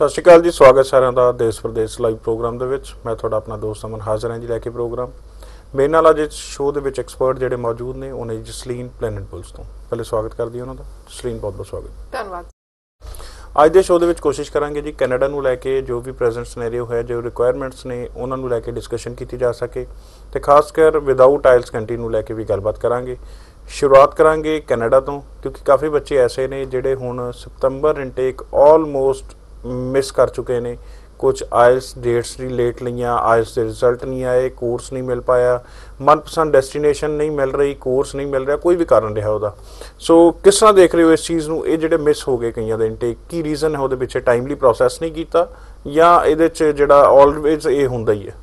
ਸਤਿ ਸ਼੍ਰੀ ਅਕਾਲ ਜੀ ਸਵਾਗਤ ਸਾਰਿਆਂ ਦਾ ਦੇਸ਼ ਪ੍ਰਦੇਸ਼ ਲਾਈਵ ਪ੍ਰੋਗਰਾਮ ਦੇ ਵਿੱਚ। ਮੈਂ ਤੁਹਾਡਾ ਆਪਣਾ ਦੋਸਤ ਅਮਨ ਹਾਜ਼ਰ ਹਾਂ ਜੀ ਲੈ ਕੇ ਪ੍ਰੋਗਰਾਮ। ਮੇਰੇ ਨਾਲ ਅੱਜ ਸ਼ੋਅ ਦੇ ਵਿੱਚ ਐਕਸਪਰਟ ਜਿਹੜੇ ਮੌਜੂਦ ਨੇ ਉਹਨੇ ਜਸਲੀਨ ਪਲੈਨਟ ਪੁਲਸ ਤੋਂ। ਪਹਿਲੇ ਸਵਾਗਤ ਕਰਦੀ ਹਾਂ ਉਹਨਾਂ ਦਾ। ਜਸਲੀਨ ਬਹੁਤ ਬਹੁਤ ਸਵਾਗਤ। ਧੰਨਵਾਦ। ਅੱਜ ਦੇ ਸ਼ੋਅ ਦੇ ਵਿੱਚ ਕੋਸ਼ਿਸ਼ ਕਰਾਂਗੇ ਜੀ ਕੈਨੇਡਾ ਨੂੰ ਲੈ ਕੇ ਜੋ ਵੀ ਪ੍ਰੈਜ਼ੈਂਟ ਸਿਨੈਰੀਓ ਹੈ ਜੋ ਰਿਕੁਆਇਰਮੈਂਟਸ ਨੇ ਉਹਨਾਂ ਨੂੰ ਲੈ ਕੇ ਡਿਸਕਸ਼ਨ ਕੀਤੀ ਜਾ ਸਕੇ ਤੇ ਖਾਸ ਕਰ ਵਿਦਆਊਟ ਆਇਲਸ ਕੰਟਰੀ ਨੂੰ ਲੈ ਕੇ ਵੀ ਗੱਲਬਾਤ ਕਰਾਂਗੇ। ਸ਼ੁਰੂਆਤ ਕਰਾਂਗੇ ਕੈਨੇਡਾ ਤੋਂ ਕਿਉਂਕਿ ਕਾਫੀ ਬੱਚੇ ਐਸੇ ਨੇ ਜਿਹੜੇ ਹੁਣ ਸਤੰਬਰ ਇਨਟੇਕ ਆਲਮੋਸਟ ਮਿਸ ਕਰ ਚੁੱਕੇ ਨੇ। ਕੁਝ ਆਇਲਸ ਡੇਟਸ ਦੀ ਲੇਟ ਲਈਆਂ ਆਇਲਸ ਦੇ ਰਿਜ਼ਲਟ ਨਹੀਂ ਆਏ ਕੋਰਸ ਨਹੀਂ ਮਿਲ ਪਾਇਆ। ਮਨਪਸੰਦ ਡੈਸਟੀਨੇਸ਼ਨ ਨਹੀਂ ਮਿਲ ਰਹੀ ਕੋਰਸ ਨਹੀਂ ਮਿਲ ਰਿਹਾ, ਕੋਈ ਵੀ ਕਾਰਨ ਰਿਹਾ ਉਹਦਾ। ਸੋ ਕਿਸ ਤਰ੍ਹਾਂ ਦੇਖ ਰਹੇ ਹੋ ਇਸ ਚੀਜ਼ ਨੂੰ? ਇਹ ਜਿਹੜੇ ਮਿਸ ਹੋ ਗਏ ਕਈਆਂ ਦੇ ਇਨਟੇਕ ਕੀ ਰੀਜ਼ਨ ਹੈ ਉਹਦੇ ਪਿੱਛੇ? ਟਾਈਮਲੀ ਪ੍ਰੋਸੈਸ ਨਹੀਂ ਕੀਤਾ ਜਾਂ ਇਹਦੇ 'ਚ ਜਿਹੜਾ ਆਲਵੇਜ਼ ਇਹ ਹੁੰਦਾ ਹੀ ਹੈ?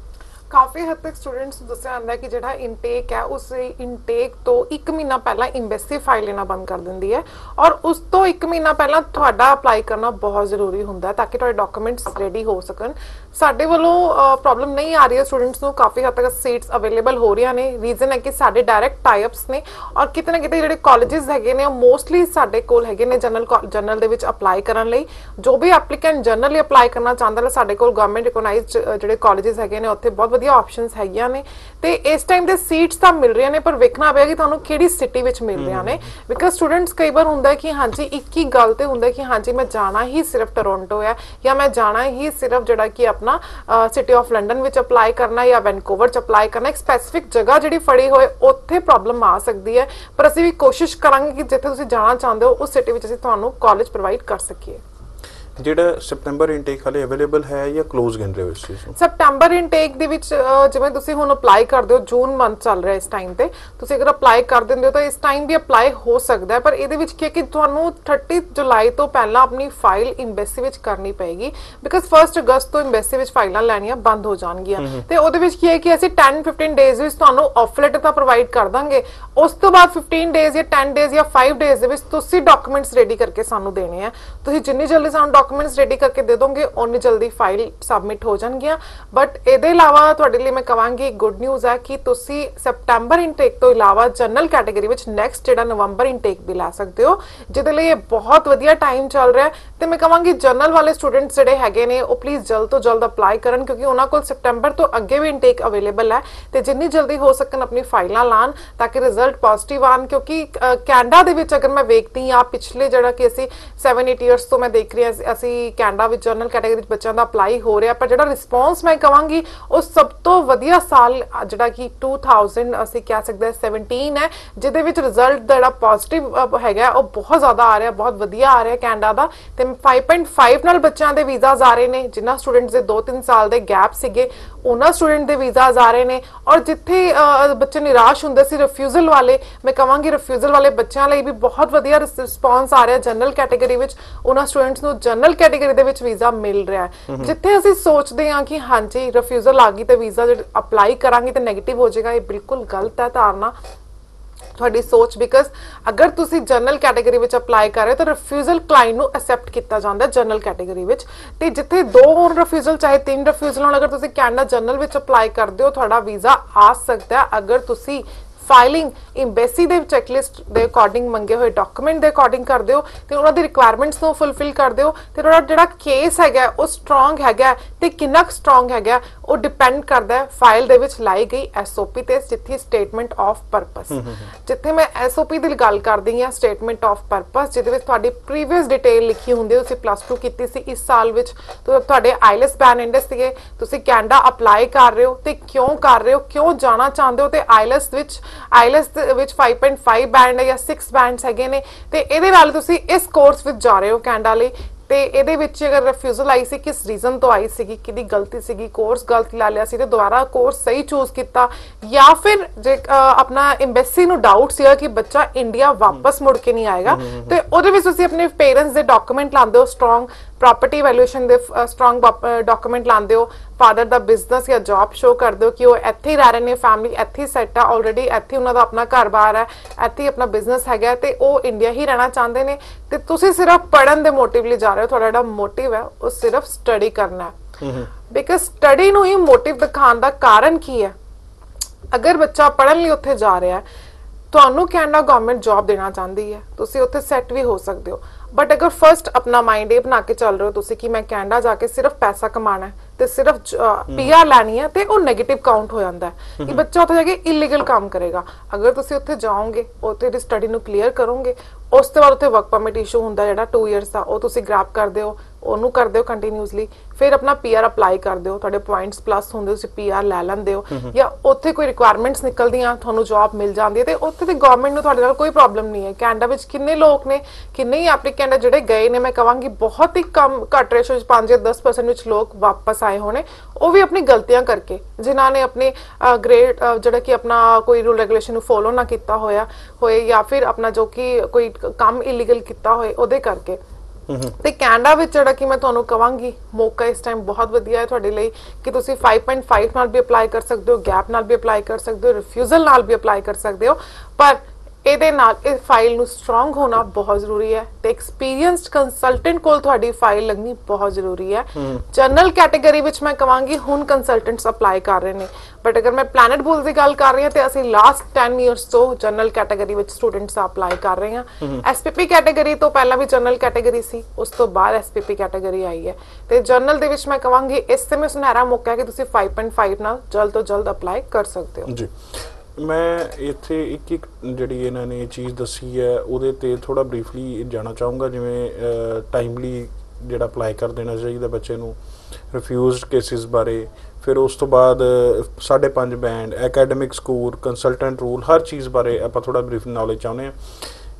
ਕਾਫੀ ਹੱਦ ਤੱਕ ਸਟੂਡੈਂਟਸ ਨੂੰ ਦੱਸਿਆ ਜਾਂਦਾ ਕਿ ਜਿਹੜਾ ਇਨਟੇਕ ਹੈ, ਉਸ ਇਨਟੇਕ ਤੋਂ 1 ਮਹੀਨਾ ਪਹਿਲਾਂ ਇੰਬੈਸੀ ਫਾਈਲ ਲੈਣਾ ਬੰਦ ਕਰ ਦਿੰਦੀ ਹੈ ਔਰ ਉਸ ਤੋਂ 1 ਮਹੀਨਾ ਪਹਿਲਾਂ ਤੁਹਾਡਾ ਅਪਲਾਈ ਕਰਨਾ ਬਹੁਤ ਜ਼ਰੂਰੀ ਹੁੰਦਾ ਤਾਂ ਕਿ ਤੁਹਾਡੇ ਡਾਕੂਮੈਂਟਸ ਰੈਡੀ ਹੋ ਸਕਣ। ਸਾਡੇ ਵੱਲੋਂ ਪ੍ਰੋਬਲਮ ਨਹੀਂ ਆ ਰਹੀ ਹੈ। ਸਟੂਡੈਂਟਸ ਨੂੰ ਕਾਫੀ ਹੱਦ ਤੱਕ ਸੀਟਸ ਅਵੇਲੇਬਲ ਹੋ ਰਹੀਆਂ ਨੇ। ਰੀਜ਼ਨ ਹੈ ਕਿ ਸਾਡੇ ਡਾਇਰੈਕਟ ਟਾਈਪਸ ਨੇ ਔਰ ਕਿਤੇ ਨਾ ਕਿਤੇ ਜਿਹੜੇ ਕਾਲਜਸ ਹੈਗੇ ਨੇ, ਉਹ ਮੋਸਟਲੀ ਸਾਡੇ ਕੋਲ ਹੈਗੇ ਨੇ ਜਨਰਲ ਜਨਰਲ ਦੇ ਵਿੱਚ ਅਪਲਾਈ ਕਰਨ ਲਈ। ਜੋ ਵੀ ਐਪਲੀਕੈਂਟ ਜਨਰਲੀ ਅਪਲਾਈ ਕਰਨਾ ਚਾਹੁੰਦਾ ਹੈ ਸਾਡੇ ਕੋਲ ਗਵਰਨਮੈਂਟ ਰਿਕਗਨਾਈਜ਼ਡ ਜਿਹੜੇ ਕਾਲਜਸ ਹੈਗੇ ਨੇ, ਉੱਥੇ ਬਹੁਤ ਵਧੀਆ ਆਪਸ਼ਨਸ ਹੈਗੀਆਂ ਨੇ। ਤੇ ਇਸ ਟਾਈਮ ਦੇ ਸੀਟਸ ਤਾਂ ਮਿਲ ਰਹੀਆਂ ਨੇ ਪਰ ਵੇਖਣਾ ਪਏਗਾ ਕਿ ਤੁਹਾਨੂੰ ਕਿਹੜੀ ਸਿਟੀ ਵਿੱਚ ਮਿਲ ਰਹੀਆਂ ਨੇ। ਬਿਕਾਜ਼ ਸਟੂਡੈਂਟਸ ਕਈ ਵਾਰ ਹੁੰਦਾ ਕਿ ਹਾਂਜੀ ਇੱਕ ਹੀ ਗੱਲ ਤੇ ਹੁੰਦਾ ਕਿ ਹਾਂਜੀ ਮੈਂ ਜਾਣਾ ਹੀ ਸਿਰਫ ਟੋਰਾਂਟੋ ਹੈ ਜਾਂ ਮੈਂ ਜਾਣਾ ਹੀ ਸਿਰਫ ਜਿਹੜਾ ਕਿ ਆਪਣਾ ਸਿਟੀ ਆਫ ਲੰਡਨ ਵਿੱਚ ਅਪਲਾਈ ਕਰਨਾ ਜਾਂ ਵੈਨਕੂਵਰ ਚ ਅਪਲਾਈ ਕਰਨਾ ਇੱਕ ਸਪੈਸਿਫਿਕ ਜਗ੍ਹਾ ਜਿਹੜੀ ਫੜੀ ਹੋਏ ਉੱਥੇ ਪ੍ਰੋਬਲਮ ਆ ਸਕਦੀ ਹੈ। ਪਰ ਅਸੀਂ ਵੀ ਕੋਸ਼ਿਸ਼ ਕਰਾਂਗੇ ਕਿ ਜਿੱਥੇ ਤੁਸੀਂ ਜਾਣਾ ਚਾਹੁੰਦੇ ਹੋ ਉਸ ਸਿਟੀ ਵਿੱਚ ਅਸੀਂ ਤੁਹਾਨੂੰ ਕਾਲਜ ਪ੍ਰੋਵਾਈਡ ਕਰ ਸਕੀਏ। ਜਿਹੜਾ ਸਪਟੈਂਬਰ ਇਨਟੇਕ ਹਲੇ ਅਵੇਲੇਬਲ ਹੈ ਜਾਂ ক্লোਜ਼ ਗਿਣ ਰਹੇ ਹੋ ਇਸ ਚੀਜ਼ ਨੂੰ? ਸਪਟੈਂਬਰ ਇਨਟੇਕ ਦੇ ਵਿੱਚ ਜਿਵੇਂ ਤੁਸੀਂ ਹੁਣ ਅਪਲਾਈ ਕਰਦੇ ਹੋ ਜੂਨ ਮੰਥ ਚੱਲ ਰਿਹਾ ਇਸ ਟਾਈਮ ਤੇ ਤੁਸੀਂ ਅਗਰ ਅਪਲਾਈ ਕਰ ਦਿੰਦੇ ਹੋ ਤਾਂ ਇਸ ਟਾਈਮ ਵੀ ਅਪਲਾਈ ਹੋ ਸਕਦਾ ਹੈ ਪਰ ਇਹਦੇ ਵਿੱਚ ਕੀ ਹੈ ਕਿ ਤੁਹਾਨੂੰ 30 ਜੁਲਾਈ ਤੋਂ ਪਹਿਲਾਂ ਆਪਣੀ ਫਾਈਲ ਇੰਬੈਸੀ ਵਿੱਚ ਕਰਨੀ ਪਏਗੀ ਬਿਕਾਜ਼ 1 ਅਗਸਤ ਤੋਂ ਇੰਬੈਸੀ ਵਿੱਚ ਫਾਈਲਾਂ ਲੈਣੀਆਂ ਬੰਦ ਹੋ ਜਾਣਗੀਆਂ। ਤੇ ਉਹਦੇ ਵਿੱਚ ਕੀ ਹੈ ਕਿ ਅਸੀਂ 10 15 ਡੇਜ਼ ਵਿੱਚ ਤੁਹਾਨੂੰ ਆਫਰ ਲੈਟਰ ਤਾਂ ਪ੍ਰੋਵਾਈਡ ਕਰ ਦਾਂਗੇ ਉਸ ਤੋਂ ਬਾਅਦ 15 ਡੇਜ਼ ਜਾਂ 10 ਡੇਜ਼ ਜਾਂ 5 ਡੇਜ਼ ਦੇ ਵਿੱਚ ਤੁਸੀਂ ਡਾਕੂਮੈਂਟਸ ਰੈਡੀ ਕਰਕੇ ਸਾਨੂੰ ਦੇਣੇ ਆ। ਤੁਸੀਂ ਜਿੰਨੀ ਜਲਦੀ ਸਾਨੂੰ ਡਾਕੂਮੈਂਟਸ ਰੈਡੀ ਕਰਕੇ ਦੇ ਦੋਗੇ ਉਨੀ ਜਲਦੀ ਫਾਈਲ ਸਬਮਿਟ ਹੋ ਜਾਣਗੀਆਂ। ਬਟ ਇਹਦੇ ਇਲਾਵਾ ਤੁਹਾਡੇ ਲਈ ਮੈਂ ਕਵਾਂਗੀ ਗੁੱਡ ਨਿਊਜ਼ ਹੈ ਕਿ ਤੁਸੀਂ ਸੈਪਟੈਂਬਰ ਇਨਟੇਕ ਤੋਂ ਇਲਾਵਾ ਜਨਰਲ ਕੈਟਾਗਰੀ ਵਿੱਚ ਨੈਕਸਟ ਜਿਹੜਾ ਨਵੰਬਰ ਇਨਟੇਕ ਵੀ ਲੈ ਸਕਦੇ ਹੋ, ਜਿਹਦੇ ਲਈ ਇਹ ਬਹੁਤ ਵਧੀਆ ਟਾਈਮ ਚੱਲ ਰਿਹਾ ਤੇ ਮੈਂ ਕਵਾਂਗੀ ਜਨਰਲ ਵਾਲੇ ਸਟੂਡੈਂਟਸ ਜਿਹੜੇ ਹੈਗੇ ਨੇ, ਉਹ ਪਲੀਜ਼ ਜਲਦ ਤੋਂ ਜਲਦ ਅਪਲਾਈ ਕਰਨ, ਕਿਉਂਕਿ ਉਹਨਾਂ ਕੋਲ ਸਪਟੈਂਬਰ ਤੋਂ ਅੱਗੇ ਵੀ ਇਨਟੇਕ ਅਵੇਲੇਬਲ ਹੈ। ਤੇ ਜਿੰਨੀ ਜਲਦੀ ਹੋ ਸਕਣ, ਆਪਣੀ ਫਾਈਲਾਂ ਲਾਣ ਤਾਂ ਕਿ ਰਿਜ਼ਲਟ ਪੋਜ਼ਿਟਿਵ ਆਣ ਕਿਉਂਕਿ ਕੈਨੇਡਾ ਦੇ ਵਿੱਚ ਅਗਰ ਮੈਂ ਵੇਖਦੀ ਆ ਪਿਛਲੇ ਜਿਹੜਾ ਕਿ ਅਸੀਂ 7 8 ਇਅਰਸ ਤੋਂ ਮੈਂ ਦੇਖ ਰਹੀ ਹਾਂ ਅਸੀਂ ਕੈਨੇਡਾ ਵਿੱਚ ਜਨਰਲ ਕੈਟਾਗਰੀ ਵਿੱਚ ਬੱਚਿਆਂ ਦਾ ਅਪਲਾਈ ਹੋ ਰਿਹਾ, ਪਰ ਜਿਹੜਾ ਰਿਸਪੌਂਸ ਮੈਂ ਕਵਾਂਗੀ, ਉਹ ਸਭ ਤੋਂ ਵਧੀਆ ਸਾਲ, ਜਿਹੜਾ ਕਿ 2000 ਅਸੀਂ ਕਹਿ ਸਕਦੇ 17 ਹੈ, ਜਿਹਦੇ ਵਿੱਚ ਰਿਜ਼ਲਟ ਜਿਹੜਾ ਪੋਜ਼ਿਟਿਵ ਹੈਗਾ ਉਹ ਬਹੁਤ ਜ਼ਿਆਦਾ ਆ ਰਿਹਾ, ਬਹੁਤ ਵਧੀਆ ਆ ਰਿਹਾ ਕੈਨੇਡਾ ਦਾ। ਤੇ 5.5 ਨਾਲ ਬੱਚਿਆਂ ਦੇ ਵੀਜ਼ਾਸ ਆ ਰਹੇ ਨੇ, ਜਿਨ੍ਹਾਂ ਸਟੂਡੈਂਟਸ ਦੇ 2-3 ਸਾਲ ਦੇ ਗੈਪ ਸੀਗੇ, ਉਹਨਾਂ ਸਟੂਡੈਂਟ ਦੇ ਵੀਜ਼ਾਸ ਆ ਰਹੇ ਨੇ। ਔਰ ਜਿੱਥੇ ਬੱਚੇ ਨਿਰਾਸ਼ ਹੁੰਦੇ ਸੀ ਰਿਫਿਊਜ਼ਲ ਵਾਲੇ, ਮੈਂ ਕਹਾਂਗੀ ਰਿਫਿਊਜ਼ਲ ਵਾਲੇ ਬੱਚਿਆਂ ਲਈ ਵੀ ਬਹੁਤ ਵਧੀਆ ਰਿਸਪੌਂਸ ਆ ਰਿਹਾ ਜਨਰਲ ਕੈਟਾਗਰੀ ਵਿੱਚ। ਉਹਨਾਂ ਸਟੂਡੈਂਟਸ ਨੂੰ ਜਨਰਲ ਕੈਟਾਗਰੀ ਦੇ ਵਿੱਚ ਵੀਜ਼ਾ ਮਿਲ ਰਿਹਾ ਹੈ। ਜਿੱਥੇ ਅਸੀਂ ਸੋਚਦੇ ਹਾਂ ਕਿ ਹਾਂਜੀ ਰਿਫਿਊਜ਼ਲ ਆ ਗਈ ਤੇ ਵੀਜ਼ਾ ਜੇ ਅਪਲਾਈ ਕਰਾਂਗੇ ਤੇ 네ਗੇਟਿਵ ਹੋ ਜਾਏਗਾ ਇਹ ਬਿਲਕੁਲ ਗਲਤ ਹੈ ਧਾਰਨਾ ਤੁਹਾਡੀ ਸੋਚ। ਬਿਕਾਜ਼ ਅਗਰ ਤੁਸੀਂ ਜਨਰਲ ਕੈਟਾਗਰੀ ਵਿੱਚ ਅਪਲਾਈ ਕਰ ਰਹੇ ਹੋ ਤਾਂ ਰਿਫਿਊਜ਼ਲ ਕਲਾਇੰਟ ਨੂੰ ਅਸੈਪਟ ਕੀਤਾ ਜਾਂਦਾ ਜਨਰਲ ਕੈਟਾਗਰੀ ਵਿੱਚ। ਤੇ ਜਿੱਥੇ ਦੋ ਹੋਰ ਰਿਫਿਊਜ਼ਲ ਚਾਹੇ ਤਿੰਨ ਰਿਫਿਊਜ਼ਲ ਹੋਣ ਅਗਰ ਤੁਸੀਂ ਕੈਨੇਡਾ ਜਨਰਲ ਵਿੱਚ ਅਪਲਾਈ ਕਰਦੇ ਹੋ ਤੁਹਾਡਾ ਵੀਜ਼ਾ ਆ ਸਕਦਾ ਹੈ। ਅਗਰ ਤੁਸੀਂ ਫਾਈਲਿੰਗ ਇੰਬੈਸੀ ਦੇ ਚੈੱਕਲਿਸਟ ਦੇ ਅਕੋਰਡਿੰਗ ਮੰਗੇ ਹੋਏ ਡਾਕੂਮੈਂਟ ਦੇ ਅਕੋਰਡਿੰਗ ਕਰਦੇ ਹੋ ਤੇ ਉਹਨਾਂ ਦੀ ਰਿਕੁਆਇਰਮੈਂਟਸ ਨੂੰ ਫੁੱਲਫਿਲ ਕਰਦੇ ਹੋ ਤੇ ਤੁਹਾਡਾ ਜਿਹੜਾ ਕੇਸ ਹੈਗਾ ਉਹ ਸਟਰੋਂਗ ਹੈਗਾ ਤੇ ਕਿੰਨਾ ਸਟਰੋਂਗ ਹੈਗਾ ਉਹ ਡਿਪੈਂਡ ਕਰਦਾ ਹੈ ਫਾਈਲ ਦੇ ਵਿੱਚ ਲਾਈ ਗਈ ਐਸਓਪੀ ਤੇ ਜਿੱਥੇ ਸਟੇਟਮੈਂਟ ਆਫ ਪਰਪਸ ਜਿੱਥੇ ਮੈਂ ਐਸਓਪੀ ਦੀ ਗੱਲ ਕਰਦੀ ਹਾਂ ਸਟੇਟਮੈਂਟ ਆਫ ਪਰਪਸ ਜਿਹਦੇ ਵਿੱਚ ਤੁਹਾਡੀ ਪ੍ਰੀਵੀਅਸ ਡਿਟੇਲ ਲਿਖੀ ਹੁੰਦੀ ਹੈ ਤੁਸੀਂ ਪਲੱਸ 2 ਕੀਤੀ ਸੀ ਇਸ ਸਾਲ ਵਿੱਚ ਤੁਹਾਡੇ ਆਈਲੈਸ ਬੈਨ ਇੰਡੈਕਸ ਸੀਗੇ ਤੁਸੀਂ ਕੈਨੇਡਾ ਅਪਲਾਈ ਕਰ ਰਹੇ ਹੋ ਤੇ ਕਿਉਂ ਕਰ ਰਹੇ ਹੋ ਕਿਉਂ ਜਾਣਾ ਚਾਹੁੰਦੇ ਹੋ ਤੇ ਆਈਲੈਸ ਵਿੱਚ ਆਈਲੈਸ ਵਿੱਚ 5.5 ਬੈਂਡ ਹੈ ਜਾਂ 6 ਬੈਂਡਸ ਹੈਗੇ ਨੇ ਤੇ ਇਹਦੇ ਨਾਲ ਤੁਸੀਂ ਇਸ ਕੋਰਸ ਵਿੱਚ ਜਾ ਰਹੇ ਹੋ ਕੈਨੇਡਾ ਲਈ ਤੇ ਇਹਦੇ ਵਿੱਚ ਅਗਰ ਰਿਫਿਊਜ਼ਲ ਆਈ ਸੀ ਕਿਸ ਰੀਜ਼ਨ ਤੋਂ ਆਈ ਸੀਗੀ ਕਿਹਦੀ ਗਲਤੀ ਸੀਗੀ ਕੋਰਸ ਗਲਤ ਲਾ ਲਿਆ ਸੀ ਤੇ ਦੁਬਾਰਾ ਕੋਰਸ ਸਹੀ ਚੂਜ਼ ਕੀਤਾ ਜਾਂ ਫਿਰ ਜੇ ਆਪਣਾ ਐਮਬੈਸੀ ਨੂੰ ਡਾਊਟ ਸੀਗਾ ਕਿ ਬੱਚਾ ਇੰਡੀਆ ਵਾਪਸ ਮੁੜ ਕੇ ਨਹੀਂ ਆਏਗਾ ਤੇ ਉਹਦੇ ਵਿੱਚ ਤੁਸੀਂ ਆਪਣੇ ਪੇਰੈਂਟਸ ਦੇ ਡਾਕੂਮੈਂਟ ਲਾਉਂਦੇ ਹੋ ਸਟਰੋਂਗ ਪ੍ਰਾਪਰਟੀ ਵੈਲਿਊਏਸ਼ਨ ਦੇ ਸਟਰੋਂਗ ਡਾਕੂਮੈਂਟ ਲਾਉਂਦੇ ਹੋ ਫਾਦਰ ਦਾ ਬਿਜ਼ਨਸ ਜਾਂ ਜੌਬ ਸ਼ੋ ਕਰਦੇ ਹੋ ਕਿ ਉਹ ਇੱਥੇ ਹੀ ਰਹਿ ਰਹੇ ਨੇ ਫੈਮਿਲੀ ਇੱਥੇ ਸੈੱਟ ਆ ਆਲਰੇਡੀ ਇੱਥੇ ਉਹਨਾਂ ਦਾ ਆਪਣਾ ਘਰ-ਬਾਰ ਹੈ ਇੱਥੇ ਆਪਣਾ ਬਿਜ਼ਨਸ ਹੈਗਾ ਤੇ ਉਹ ਇੰਡੀਆ ਹੀ ਰਹਿਣਾ ਚਾਹੁੰਦੇ ਨੇ ਤੇ ਤੁਸੀਂ ਸਿਰਫ ਪੜਨ ਦੇ ਮੋਟਿਵ ਲਈ ਜਾ ਰਹੇ ਹੋ ਤੁਹਾਡਾ ਜਿਹੜਾ ਮੋਟਿਵ ਹੈ ਉਹ ਸਿਰਫ ਸਟੱਡੀ ਕਰਨਾ ਹੈ। ਬਿਕਾਜ਼ ਸਟੱਡੀ ਨੂੰ ਹੀ ਮੋਟਿਵ ਦਿਖਾਉਣ ਦਾ ਕਾਰਨ ਕੀ ਹੈ? ਅਗਰ ਬੱਚਾ ਪੜਨ ਲਈ ਉੱਥੇ ਜਾ ਰਿਹਾ ਹੈ ਤੁਹਾਨੂੰ ਕੈਨੇਡਾ ਗਵਰਨਮੈਂਟ ਜੌਬ ਦੇਣਾ ਚਾਹੁੰਦੀ ਹੈ ਤੁਸੀਂ ਉੱਥੇ ਸੈੱਟ ਵੀ ਹੋ ਸਕਦੇ ਹੋ। ਬਟ ਅਗਰ ਫਰਸਟ ਆਪਣਾ ਮਾਈਂਡ ਇਹ ਬਣਾ ਕੇ ਚੱਲ ਰਹੇ ਹੋ ਤੁਸੀਂ ਕਿ ਮੈਂ ਕੈਨੇਡਾ ਜਾ ਕੇ ਸਿਰਫ ਪੈਸਾ ਕਮਾਣਾ ਤੇ ਸਿਰਫ ਪੀਆਰ ਲੈਣੀ ਹੈ ਤੇ ਉਹ 네ਗੇਟਿਵ ਕਾਊਂਟ ਹੋ ਜਾਂਦਾ ਹੈ ਕਿ ਬੱਚਾ ਉੱਥੇ ਜਾ ਕੇ ਇਲੀਗਲ ਕੰਮ ਕਰੇਗਾ ਅਗਰ ਤੁਸੀਂ ਉੱਥੇ ਜਾਓਗੇ ਉੱਥੇ ਦੀ ਸਟੱਡੀ ਨੂੰ ਕਲੀਅਰ ਕਰੋਗੇ ਉਸ ਤੋਂ ਬਾਅਦ ਉੱਥੇ ਵਰਕ ਪਰਮਿਟ ਇਸ਼ੂ ਹੁੰਦਾ ਜਿਹੜਾ 2 ਇਅਰਸ ਦਾ ਉਹ ਤੁਸੀਂ ਗ੍ਰੈਬ ਕਰਦੇ ਹੋ ਉਹਨੂੰ ਕਰਦੇ ਹੋ ਕੰਟੀਨਿਊਸਲੀ ਫਿਰ ਆਪਣਾ ਪੀਆਰ ਅਪਲਾਈ ਕਰਦੇ ਹੋ ਤੁਹਾਡੇ ਪੁਆਇੰਟਸ ਪਲੱਸ ਹੁੰਦੇ ਤੁਸੀਂ ਪੀਆਰ ਲੈ ਲੈਂਦੇ ਹੋ। ਜਾਂ ਉੱਥੇ ਕੋਈ ਰਿਕੁਆਇਰਮੈਂਟਸ ਨਿਕਲਦੀਆਂ ਤੁਹਾਨੂੰ ਜੌਬ ਮਿਲ ਜਾਂਦੀ ਹੈ ਤੇ ਉੱਥੇ ਤੇ ਗਵਰਨਮੈਂਟ ਨੂੰ ਤੁਹਾਡੇ ਨਾਲ ਕੋਈ ਪ੍ਰੋਬਲਮ ਨਹੀਂ ਹੈ। ਕੈਨੇਡਾ ਵਿੱਚ ਕਿੰਨੇ ਲੋਕ ਨੇ ਕਿੰਨੇ ਹੀ ਐਪਲੀਕੈਂਟ ਜਿਹੜੇ ਗਏ ਨੇ ਮੈਂ ਕਹਾਂਗੀ ਬਹੁਤ ਹੀ ਕਮ ਘੱਟ ਰੇਸ਼ੋ 'ਚ 5 ਜਾਂ 10% ਵਿੱਚ ਲੋਕ ਵਾਪਸ ਆਏ ਹੋਣੇ। ਉਹ ਵੀ ਆਪਣੀ ਗਲਤੀਆਂ ਕਰਕੇ ਜਿਨ੍ਹਾਂ ਨੇ ਆਪਣੇ ਗ੍ਰੇਡ ਜਿਹੜਾ ਕਿ ਆਪਣਾ ਕੋਈ ਰੂਲ ਰੈਗੂਲੇਸ਼ਨ ਨੂੰ ਫੋਲੋ ਨਾ ਕੀਤਾ ਹੋਇਆ ਹੋਏ ਜਾਂ ਫਿਰ ਆਪਣਾ ਜੋ ਕਿ ਕੋਈ ਕੰਮ ਇਲੀਗਲ ਕੀਤਾ ਹੋਏ ਉਹਦੇ ਕਰਕੇ। ਤੇ ਕੈਨੇਡਾ ਵਿੱਚ ਜਿਹੜਾ ਕਿ ਮੈਂ ਤੁਹਾਨੂੰ ਕਵਾਂਗੀ, ਮੌਕਾ ਇਸ ਟਾਈਮ ਬਹੁਤ ਵਧੀਆ ਹੈ ਤੁਹਾਡੇ ਲਈ ਕਿ ਤੁਸੀਂ 5.5 ਨਾਲ ਵੀ ਅਪਲਾਈ ਕਰ ਸਕਦੇ ਹੋ ਗੈਪ ਨਾਲ ਵੀ ਅਪਲਾਈ ਕਰ ਸਕਦੇ ਹੋ ਰਿਫਿਊਜ਼ਲ ਨਾਲ ਵੀ ਅਪਲਾਈ ਕਰ ਸਕਦੇ ਹੋ, ਪਰ ਇਹਦੇ ਨਾਲ ਇਹ ਫਾਈਲ ਨੂੰ ਸਟਰੋਂਗ ਹੋਣਾ ਬਹੁਤ ਜ਼ਰੂਰੀ ਹੈ ਤੇ ਐਕਸਪੀਰੀਅੰਸਡ ਕੰਸਲਟੈਂਟ ਕੋਲ ਤੁਹਾਡੀ ਫਾਈਲ ਲੱਗਣੀ ਬਹੁਤ ਜ਼ਰੂਰੀ ਹੈ। ਜਨਰਲ ਕੈਟਾਗਰੀ ਵਿੱਚ ਮੈਂ ਕਵਾਂਗੀ ਹੁਣ ਕੰਸਲਟੈਂਟਸ ਅਪਲਾਈ ਕਰ ਰਹੇ ਨੇ। ਬਟ ਅਗਰ ਮੈਂ ਪਲੈਨਟ ਬੂਲ ਦੀ ਗੱਲ ਕਰ ਰਹੀ ਹਾਂ ਤੇ ਅਸੀਂ ਲਾਸਟ 10 ਇਅਰਸ ਤੋਂ ਜਨਰਲ ਕੈਟਾਗਰੀ ਵਿੱਚ ਸਟੂਡੈਂਟਸ ਅਪਲਾਈ ਕਰ ਰਹੇ ਹਾਂ। ਐਸਪੀਪੀ ਕੈਟਾਗਰੀ ਤੋਂ ਪਹਿਲਾਂ ਵੀ ਜਨਰਲ ਕੈਟਾਗਰੀ ਸੀ ਉਸ ਤੋਂ ਬਾਅਦ ਐਸਪੀਪੀ ਕੈਟਾਗਰੀ ਆਈ ਹੈ। ਤੇ ਜਨਰਲ ਦੇ ਵਿੱਚ ਮੈਂ ਕਵਾਂਗੀ ਇਸ ਸਮੇਂ ਸੁਨਹਿਰਾ ਮੌਕਾ ਹੈ ਕਿ ਤੁਸੀਂ 5.5 ਨਾਲ ਜਲਦ ਤੋਂ ਜਲਦ ਅਪਲਾਈ ਕਰ ਸਕਦੇ ਹੋ। ਜੀ। ਮੈਂ ਇੱਥੇ ਇੱਕ ਇੱਕ ਜਿਹੜੀ ਇਹਨਾਂ ਨੇ ਚੀਜ਼ ਦੱਸੀ ਹੈ, ਉਹਦੇ ਤੇ ਥੋੜ੍ਹਾ ਬਰੀਫਲੀ ਜਾਣਾ ਚਾਹੂੰਗਾ, ਜਿਵੇਂ ਟਾਈਮਲੀ ਜਿਹੜਾ ਅਪਲਾਈ ਕਰ ਦੇਣਾ ਚਾਹੀਦਾ ਬੱਚੇ ਨੂੰ ਰਿਫਿਊਜ਼ਡ ਕੇਸਿਸ ਬਾਰੇ। ਫਿਰ ਉਸ ਤੋਂ ਬਾਅਦ 5.5 band academic score consultant rule ਹਰ ਚੀਜ਼ ਬਾਰੇ ਆਪਾਂ ਥੋੜਾ ਬਰੀਫ ਨੌਲੇਜ ਚਾਹੁੰਦੇ ਹਾਂ।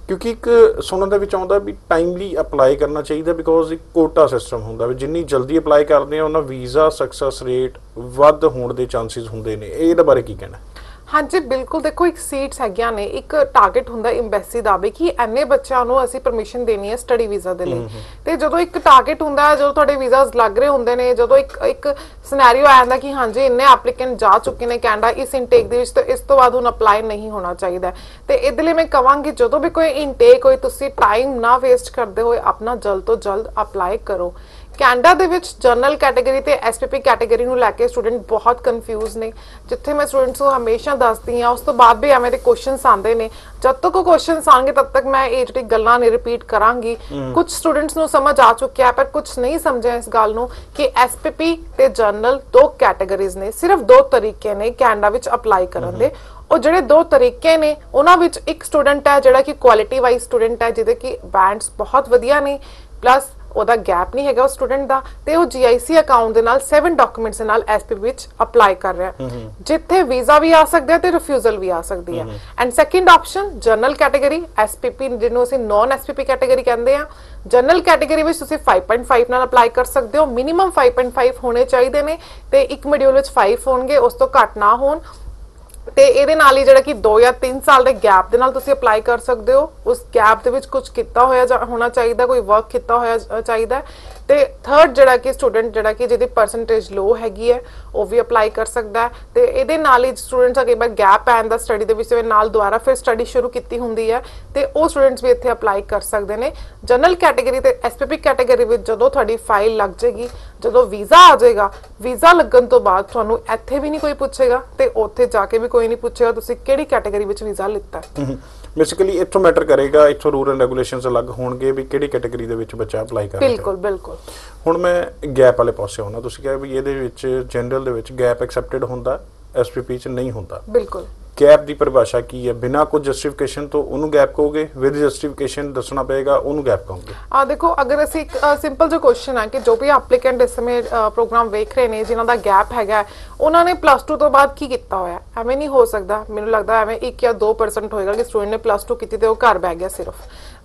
ਕਿਉਂਕਿ ਇੱਕ ਸੁਣਨ ਦੇ ਵਿੱਚ ਆਉਂਦਾ ਵੀ ਟਾਈਮਲੀ ਅਪਲਾਈ ਕਰਨਾ ਚਾਹੀਦਾ ਬਿਕੋਜ਼ ਇੱਕ ਕੋਟਾ ਸਿਸਟਮ ਹੁੰਦਾ ਵੀ ਜਿੰਨੀ ਜਲਦੀ ਅਪਲਾਈ ਕਰਦੇ ਆ ਉਹਨਾਂ ਵੀਜ਼ਾ ਸਕਸੈਸ ਰੇਟ ਵੱਧ ਹੋਣ ਦੇ ਚਾਂਸਸ ਹੁੰਦੇ ਨੇ। ਇਹਦੇ ਬਾਰੇ ਕੀ ਕਹਿਣਾ? ਹਾਂਜੀ ਬਿਲਕੁਲ। ਦੇਖੋ ਇੱਕ ਸੀਟਸ ਹੈਗੀਆਂ ਨੇ ਇੱਕ ਟਾਰਗੇਟ ਹੁੰਦਾ ਐਮਬੈਸੀ ਦਾ ਵੀ ਕਿ ਐਨੇ ਬੱਚਿਆਂ ਨੂੰ ਅਸੀਂ ਪਰਮਿਸ਼ਨ ਦੇਣੀ ਹੈ ਸਟੱਡੀ ਵੀਜ਼ਾ ਦੇ ਲਈ। ਤੇ ਜਦੋਂ ਇੱਕ ਟਾਰਗੇਟ ਹੁੰਦਾ ਹੈ ਜਦੋਂ ਤੁਹਾਡੇ ਵੀਜ਼ਾਸ ਲੱਗ ਰਹੇ ਹੁੰਦੇ ਨੇ ਜਦੋਂ ਇੱਕ ਇੱਕ ਸਿਨੈਰੀਓ ਆ ਜਾਂਦਾ ਕਿ ਹਾਂਜੀ ਇੰਨੇ ਐਪਲੀਕੈਂਟ ਜਾ ਚੁੱਕੇ ਨੇ ਕੈਨੇਡਾ ਇਸ ਇਨਟੇਕ ਦੇ ਵਿੱਚ ਤੇ ਇਸ ਤੋਂ ਬਾਅਦ ਹੁਣ ਅਪਲਾਈ ਨਹੀਂ ਹੋਣਾ ਚਾਹੀਦਾ। ਤੇ ਇਹਦੇ ਲਈ ਮੈਂ ਕਵਾਂਗੀ ਜਦੋਂ ਵੀ ਕੋਈ ਇਨਟੇਕ ਹੋਏ ਤੁਸੀਂ ਟਾਈਮ ਨਾ ਵੇਸਟ ਕਰਦੇ ਹੋਏ ਆਪਣਾ ਜਲਦ ਤੋਂ ਜਲਦ ਅਪਲਾਈ ਕਰੋ। ਕੈਨੇਡਾ ਦੇ ਵਿੱਚ ਜਨਰਲ ਕੈਟਾਗਰੀ ਤੇ ਐਸਪੀਪੀ ਕੈਟਾਗਰੀ ਨੂੰ ਲੈ ਕੇ ਸਟੂਡੈਂਟ ਬਹੁਤ ਕਨਫਿਊਜ਼ ਨੇ। ਜਿੱਥੇ ਮੈਂ ਸਟੂਡੈਂਟਸ ਨੂੰ ਹਮੇਸ਼ਾ ਦੱਸਦੀ ਹਾਂ ਉਸ ਤੋਂ ਬਾਅਦ ਵੀ ਐਵੇਂ ਦੇ ਕੁਐਸਚਨਸ ਆਉਂਦੇ ਨੇ। ਜਦ ਤੱਕ ਉਹ ਕੁਐਸਚਨਸ ਆਣਗੇ ਤਦ ਤੱਕ ਮੈਂ ਇਹ ਜਿਹੜੀ ਗੱਲਾਂ ਨੇ ਰਿਪੀਟ ਕਰਾਂਗੀ। ਕੁਝ ਸਟੂਡੈਂਟਸ ਨੂੰ ਸਮਝ ਆ ਚੁੱਕਿਆ ਪਰ ਕੁਝ ਨਹੀਂ ਸਮਝਿਆ ਇਸ ਗੱਲ ਨੂੰ ਕਿ ਐਸਪੀਪੀ ਤੇ ਜਨਰਲ ਦੋ ਕੈਟਾਗਰੀਜ਼ ਨੇ ਸਿਰਫ ਦੋ ਤਰੀਕੇ ਨੇ ਕੈਨੇਡਾ ਵਿੱਚ ਅਪਲਾਈ ਕਰਨ ਦੇ। ਉਹ ਜਿਹੜੇ ਦੋ ਤਰੀਕੇ ਨੇ ਉਹਨਾਂ ਵਿੱਚ ਇੱਕ ਸਟੂਡੈਂਟ ਹੈ ਜਿਹੜਾ ਕਿ ਕੁਆਲਿਟੀ ਵਾਈਜ਼ ਸਟੂਡੈਂਟ ਹੈ ਜਿਹਦੇ ਕਿ ਬੈਂਡਸ ਬਹੁਤ ਵਧੀਆ ਨੇ ਪਲੱਸ ਉਹਦਾ ਗੈਪ ਨਹੀਂ ਹੈਗਾ ਉਹ ਸਟੂਡੈਂਟ ਦਾ ਤੇ ਉਹ GIC ਅਕਾਊਂਟ ਦੇ ਨਾਲ 7 ਡਾਕੂਮੈਂਟਸ ਦੇ ਨਾਲ ਐਸਪੀ ਵਿੱਚ ਅਪਲਾਈ ਕਰ ਰਿਹਾ। ਜਿੱਥੇ ਵੀਜ਼ਾ ਵੀ ਆ ਸਕਦਾ ਹੈ ਤੇ ਰਿਫਿਊਜ਼ਲ ਵੀ ਆ ਸਕਦੀ ਹੈ। And second option general category SPP ਜਿਹਨੂੰ ਅਸੀਂ ਨਾਨ ਐਸਪੀਪੀ ਕੈਟਾਗਰੀ ਕਹਿੰਦੇ ਆ ਜਨਰਲ ਕੈਟਾਗਰੀ ਵਿੱਚ ਤੁਸੀਂ 5.5 ਨਾਲ ਅਪਲਾਈ ਕਰ ਸਕਦੇ ਹੋ। ਮਿਨੀਮਮ 5.5 ਹੋਣੇ ਚਾਹੀਦੇ ਨੇ ਤੇ ਇੱਕ ਮੋਡਿਊਲ ਵਿੱਚ 5 ਹੋਣਗੇ ਉਸ ਤੋਂ ਘੱਟ ਨਾ ਹੋਣ। ਤੇ ਇਹਦੇ ਨਾਲ ਹੀ ਜਿਹੜਾ ਕਿ 2 ਜਾਂ 3 ਸਾਲ ਦੇ ਗੈਪ ਦੇ ਨਾਲ ਤੁਸੀਂ ਅਪਲਾਈ ਕਰ ਸਕਦੇ ਹੋ। ਉਸ ਗੈਪ ਦੇ ਵਿੱਚ ਕੁਝ ਕੀਤਾ ਹੋਇਆ ਹੋਣਾ ਚਾਹੀਦਾ, ਕੋਈ ਵਰਕ ਕੀਤਾ ਹੋਇਆ ਚਾਹੀਦਾ ਤੇ ਥਰਡ ਜਿਹੜਾ ਕਿ ਸਟੂਡੈਂਟ ਜਿਹੜਾ ਕਿ ਜਿਹਦੀ ਪਰਸੈਂਟੇਜ ਲੋ ਹੈਗੀ ਹੈ, ਉਹ ਵੀ ਅਪਲਾਈ ਕਰ ਸਕਦਾ ਹੈ ਤੇ ਇਹਦੇ ਨਾਲ ਹੀ ਸਟੂਡੈਂਟਸ ਅਗੇ ਬਾਰ ਗੈਪ ਐਂਡ ਦਾ ਸਟੱਡੀ ਦੇ ਵਿੱਚ ਨਾਲ ਦੁਬਾਰਾ ਫਿਰ ਸਟੱਡੀ ਸ਼ੁਰੂ ਕੀਤੀ ਹੁੰਦੀ ਹੈ ਤੇ ਉਹ ਸਟੂਡੈਂਟਸ ਵੀ ਇੱਥੇ ਅਪਲਾਈ ਕਰ ਸਕਦੇ ਨੇ। ਜਨਰਲ ਕੈਟਾਗਰੀ ਤੇ ਐਸਪੀਪੀ ਕੈਟਾਗਰੀ ਵਿੱਚ ਜਦੋਂ ਤੁਹਾਡੀ ਫਾਈਲ ਲੱਗ ਜੇਗੀ ਜਦੋਂ ਵੀਜ਼ਾ ਆ ਜਾਏਗਾ ਵੀਜ਼ਾ ਲੱਗਣ ਤੋਂ ਬਾਅਦ ਤੁਹਾਨੂੰ ਇੱਥੇ ਵੀ ਨਹੀਂ ਕੋਈ ਪੁੱਛੇਗਾ ਤੇ ਉੱਥੇ ਜਾ ਕੇ ਵੀ ਕੋਈ ਨਹੀਂ ਪੁੱਛੇਗਾ ਤੁਸੀਂ ਕਿਹੜੀ ਕੈਟਾਗਰੀ ਵਿੱਚ ਵੀਜ਼ਾ ਲਿੱਤਾ ਬੇਸਿਕਲੀ ਇੱਥੋਂ ਮੈਟਰ ਕਰੇਗਾ ਇੱਥੋਂ ਰੂਲ ਐਂਡ ਰੈਗੂਲੇਸ਼ਨਸ ਅਲੱਗ ਹੋਣਗੇ ਵੀ ਕਿਹੜੀ ਕੈਟਾਗਰੀ ਦੇ ਵਿੱਚ ਬੱਚਾ ਅਪਲਾਈ ਕਰਨਾ ਬਿਲਕੁਲ ਬਿਲਕੁਲ। ਹੁਣ ਮੈਂ ਗੈਪ ਵਾਲੇ ਪਾਸੇ ਆਉਣਾ। ਤੁਸੀਂ ਕਿਹਾ ਵੀ ਇਹਦੇ ਵਿੱਚ ਜਨਰਲ ਦੇ ਵਿੱਚ ਗੈਪ ਐਕਸੈਪਟਡ ਹੁੰਦਾ ਐਸਪੀਪੀ ਚ ਨਹੀਂ ਹੁੰਦਾ। ਬਿਲਕੁਲ। ਗੈਪ ਦੀ ਪਰਿਭਾਸ਼ਾ ਕੀ ਹੈ? ਬਿਨਾਂ ਕੋਈ ਜਸਟੀਫਿਕੇਸ਼ਨ ਤੋਂ ਉਹਨੂੰ ਗੈਪ ਕਹੋਗੇ? ਵਿਦ ਜਸਟੀਫਿਕੇਸ਼ਨ ਦੱਸਣਾ ਪਏਗਾ, ਉਹਨੂੰ ਗੈਪ ਕਹੋਗੇ। ਆ ਦੇਖੋ, ਅਗਰ ਅਸੀਂ ਇੱਕ ਸਿੰਪਲ ਜਿਹਾ ਕੁਐਸਚਨ ਹੈ ਕਿ ਜੋ ਵੀ ਐਪਲੀਕੈਂਟ ਇਸ ਸਮੇਂ ਪ੍ਰੋਗਰਾਮ ਵੇਖ ਰਹੇ ਨੇ, ਜਿਨ੍ਹਾਂ ਦਾ ਗੈਪ ਹੈਗਾ, ਉਹਨਾਂ ਨੇ ਪਲੱਸ 2 ਤੋਂ ਬਾਅਦ ਕੀ ਕੀਤਾ ਹੋਇਆ? ਐਵੇਂ ਨਹੀਂ ਹੋ ਸਕਦਾ। ਮੈਨੂੰ ਲੱਗਦਾ ਐਵੇਂ 1 ਜਾਂ 2% ਹੋਏਗਾ ਕਿ ਸਟੂਡੈਂਟ ਨੇ ਪਲੱਸ 2 ਕੀਤੀ ਤੇ ਉਹ ਘਰ ਬੈ ਗਿਆ ਸਿਰਫ।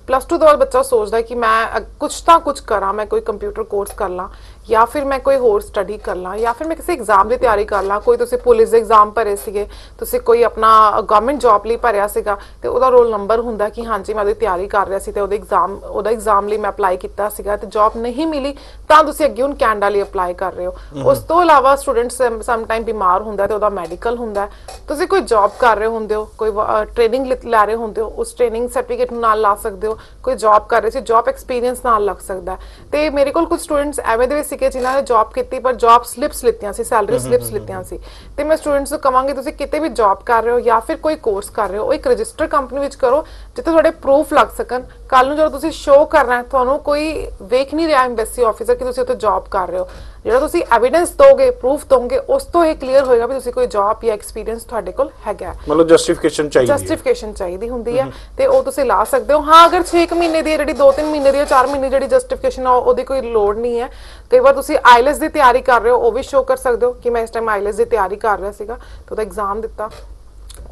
ਪਲੱਸ 2 ਤੋਂ ਬਾਅਦ ਬੱਚਾ ਸੋਚਦਾ ਕਿ ਮੈਂ ਕੁਝ ਤਾਂ ਕੁਝ ਕਰਾਂ, ਮੈਂ ਕੋਈ ਕੰਪਿਊਟਰ ਕੋਰਸ ਕਰ ਲਾਂ। ਜਾਂ ਫਿਰ ਮੈਂ ਕੋਈ ਹੋਰ ਸਟੱਡੀ ਕਰ ਲਾਂ ਜਾਂ ਫਿਰ ਮੈਂ ਕਿਸੇ ਐਗਜ਼ਾਮ ਦੀ ਤਿਆਰੀ ਕਰ ਲਾਂ ਕੋਈ ਤੁਸੀਂ ਪੁਲਿਸ ਦੇ ਐਗਜ਼ਾਮ ਭਰੇ ਸੀਗੇ ਤੁਸੀਂ ਕੋਈ ਆਪਣਾ ਗਵਰਨਮੈਂਟ ਜੌਬ ਲਈ ਭਰਿਆ ਸੀਗਾ ਤੇ ਉਹਦਾ ਰੋਲ ਨੰਬਰ ਹੁੰਦਾ ਕਿ ਹਾਂਜੀ ਮੈਂ ਉਹਦੀ ਤਿਆਰੀ ਕਰ ਰਿਹਾ ਸੀ ਤੇ ਉਹਦੇ ਐਗਜ਼ਾਮ ਉਹਦਾ ਐਗਜ਼ਾਮ ਲਈ ਮੈਂ ਅਪਲਾਈ ਕੀਤਾ ਸੀਗਾ ਤੇ ਜੌਬ ਨਹੀਂ ਮਿਲੀ ਤਾਂ ਤੁਸੀਂ ਅੱਗੇ ਹੁਣ ਕੈਨੇਡਾ ਲਈ ਅਪਲਾਈ ਕਰ ਰਹੇ ਹੋ। ਉਸ ਤੋਂ ਇਲਾਵਾ ਸਟੂਡੈਂਟ ਸਮ ਟਾਈਮ ਬਿਮਾਰ ਹੁੰਦਾ ਤੇ ਉਹਦਾ ਮੈਡੀਕਲ ਹੁੰਦਾ। ਤੁਸੀਂ ਕੋਈ ਜੌਬ ਕਰ ਰਹੇ ਹੁੰਦੇ ਹੋ ਕੋਈ ਟ੍ਰੇਨਿੰਗ ਲੈ ਰਹੇ ਹੁੰਦੇ ਹੋ ਉਸ ਟ੍ਰੇਨਿੰਗ ਸਰਟੀਫਿਕੇਟ ਨਾਲ ਲਾ ਸਕਦੇ ਹੋ ਕੋਈ ਜੌਬ ਕਰ ਰਹੇ ਸੀ ਜੌਬ ਐਕਸਪੀਰੀਅੰਸ ਨਾਲ ਲੱਗ ਸਕਦਾ। ਤੇ ਮੇਰੇ ਕੋਲ ਕੁਝ ਸਟੂਡੈਂਟਸ ਐਵੇਂ ਦੇ ਸੀਗੇ ਜਿਨ੍ਹਾਂ ਨੇ ਜੌਬ ਕੀਤੀ ਪਰ ਜੌਬ ਸਲਿੱਪਸ ਲਿੱਤੀਆਂ ਸੀ ਸੈਲਰੀ ਸਲਿੱਪਸ ਲਿੱਤੀਆਂ ਸੀ। ਤੇ ਮੈਂ ਸਟੂਡੈਂਟਸ ਨੂੰ ਕਵਾਂਗੀ ਤੁਸੀਂ ਕਿਤੇ ਵੀ ਜੌਬ ਕਰ ਰਹੇ ਹੋ ਜਾਂ ਫਿਰ ਕੋਈ ਕੋਰਸ ਕਰ ਰਹੇ ਹੋ ਉਹ ਇੱਕ ਰਜਿਸਟਰ ਕੰਪਨੀ ਵਿੱਚ ਕਰੋ ਜਿੱਥੇ ਤੁਹਾਡੇ ਪ੍ਰੂਫ ਲੱਗ ਸਕਣ ਕੱਲ ਨੂੰ ਜਦੋਂ ਤੁਸੀਂ ਸ਼ੋਅ ਕਰਨਾ ਹੈ ਤੁਹਾਨੂੰ ਕੋਈ ਵੇਖ ਨਹੀਂ ਰਿਹਾ ਐਮਬੈਸੀ ਆਫੀਸਰ ਕਿ ਤੁਸੀਂ ਉੱਥੇ ਜੌਬ ਕਰ ਰਹੇ ਹੋ। ਜਿਹੜਾ ਤੁਸੀਂ ਐਵੀਡੈਂਸ ਦੋਗੇ ਪ੍ਰੂਫ ਦੋਗੇ ਉਸ ਤੋਂ ਇਹ ਕਲੀਅਰ ਹੋਏਗਾ ਵੀ ਤੁਸੀਂ ਕੋਈ ਜੌਬ ਜਾਂ ਐਕਸਪੀਰੀਅੰਸ ਤੁਹਾਡੇ ਕੋਲ ਹੈਗਾ। ਮਤਲਬ ਜਸਟੀਫਿਕੇਸ਼ਨ ਚਾਹੀਦੀ ਹੈ। ਜਸਟੀਫਿਕੇਸ਼ਨ ਚਾਹੀਦੀ ਹੁੰਦੀ ਹੈ ਤੇ ਉਹ ਤੁਸੀਂ ਲਾ ਸਕਦੇ ਹੋ। ਹਾਂ ਅਗਰ 6 ਮਹੀਨੇ ਦੀ ਜਿਹੜੀ 2-3 ਮਹੀਨੇ ਦੀ ਹੈ 4 ਮਹੀਨੇ ਜਿਹੜੀ ਜਸਟੀਫਿਕੇਸ਼ਨ ਆ ਉਹਦੀ ਕੋਈ ਲੋੜ ਨਹੀਂ ਹੈ। ਕਈ ਵਾਰ ਤੁਸੀਂ ਆਈਲੈਸ ਦੀ ਤਿਆਰੀ ਕਰ ਰਹੇ ਹੋ ਉਹ ਵੀ ਸ਼ੋ ਕਰ ਸਕਦੇ ਹੋ ਕਿ ਮੈਂ ਇਸ ਟਾਈਮ ਆਈਲੈਸ ਦੀ ਤਿਆਰੀ ਕਰ ਰਿਹਾ ਸੀਗਾ ਤੇ ਉਹਦਾ ਐਗਜ਼ਾਮ ਦਿੱਤਾ।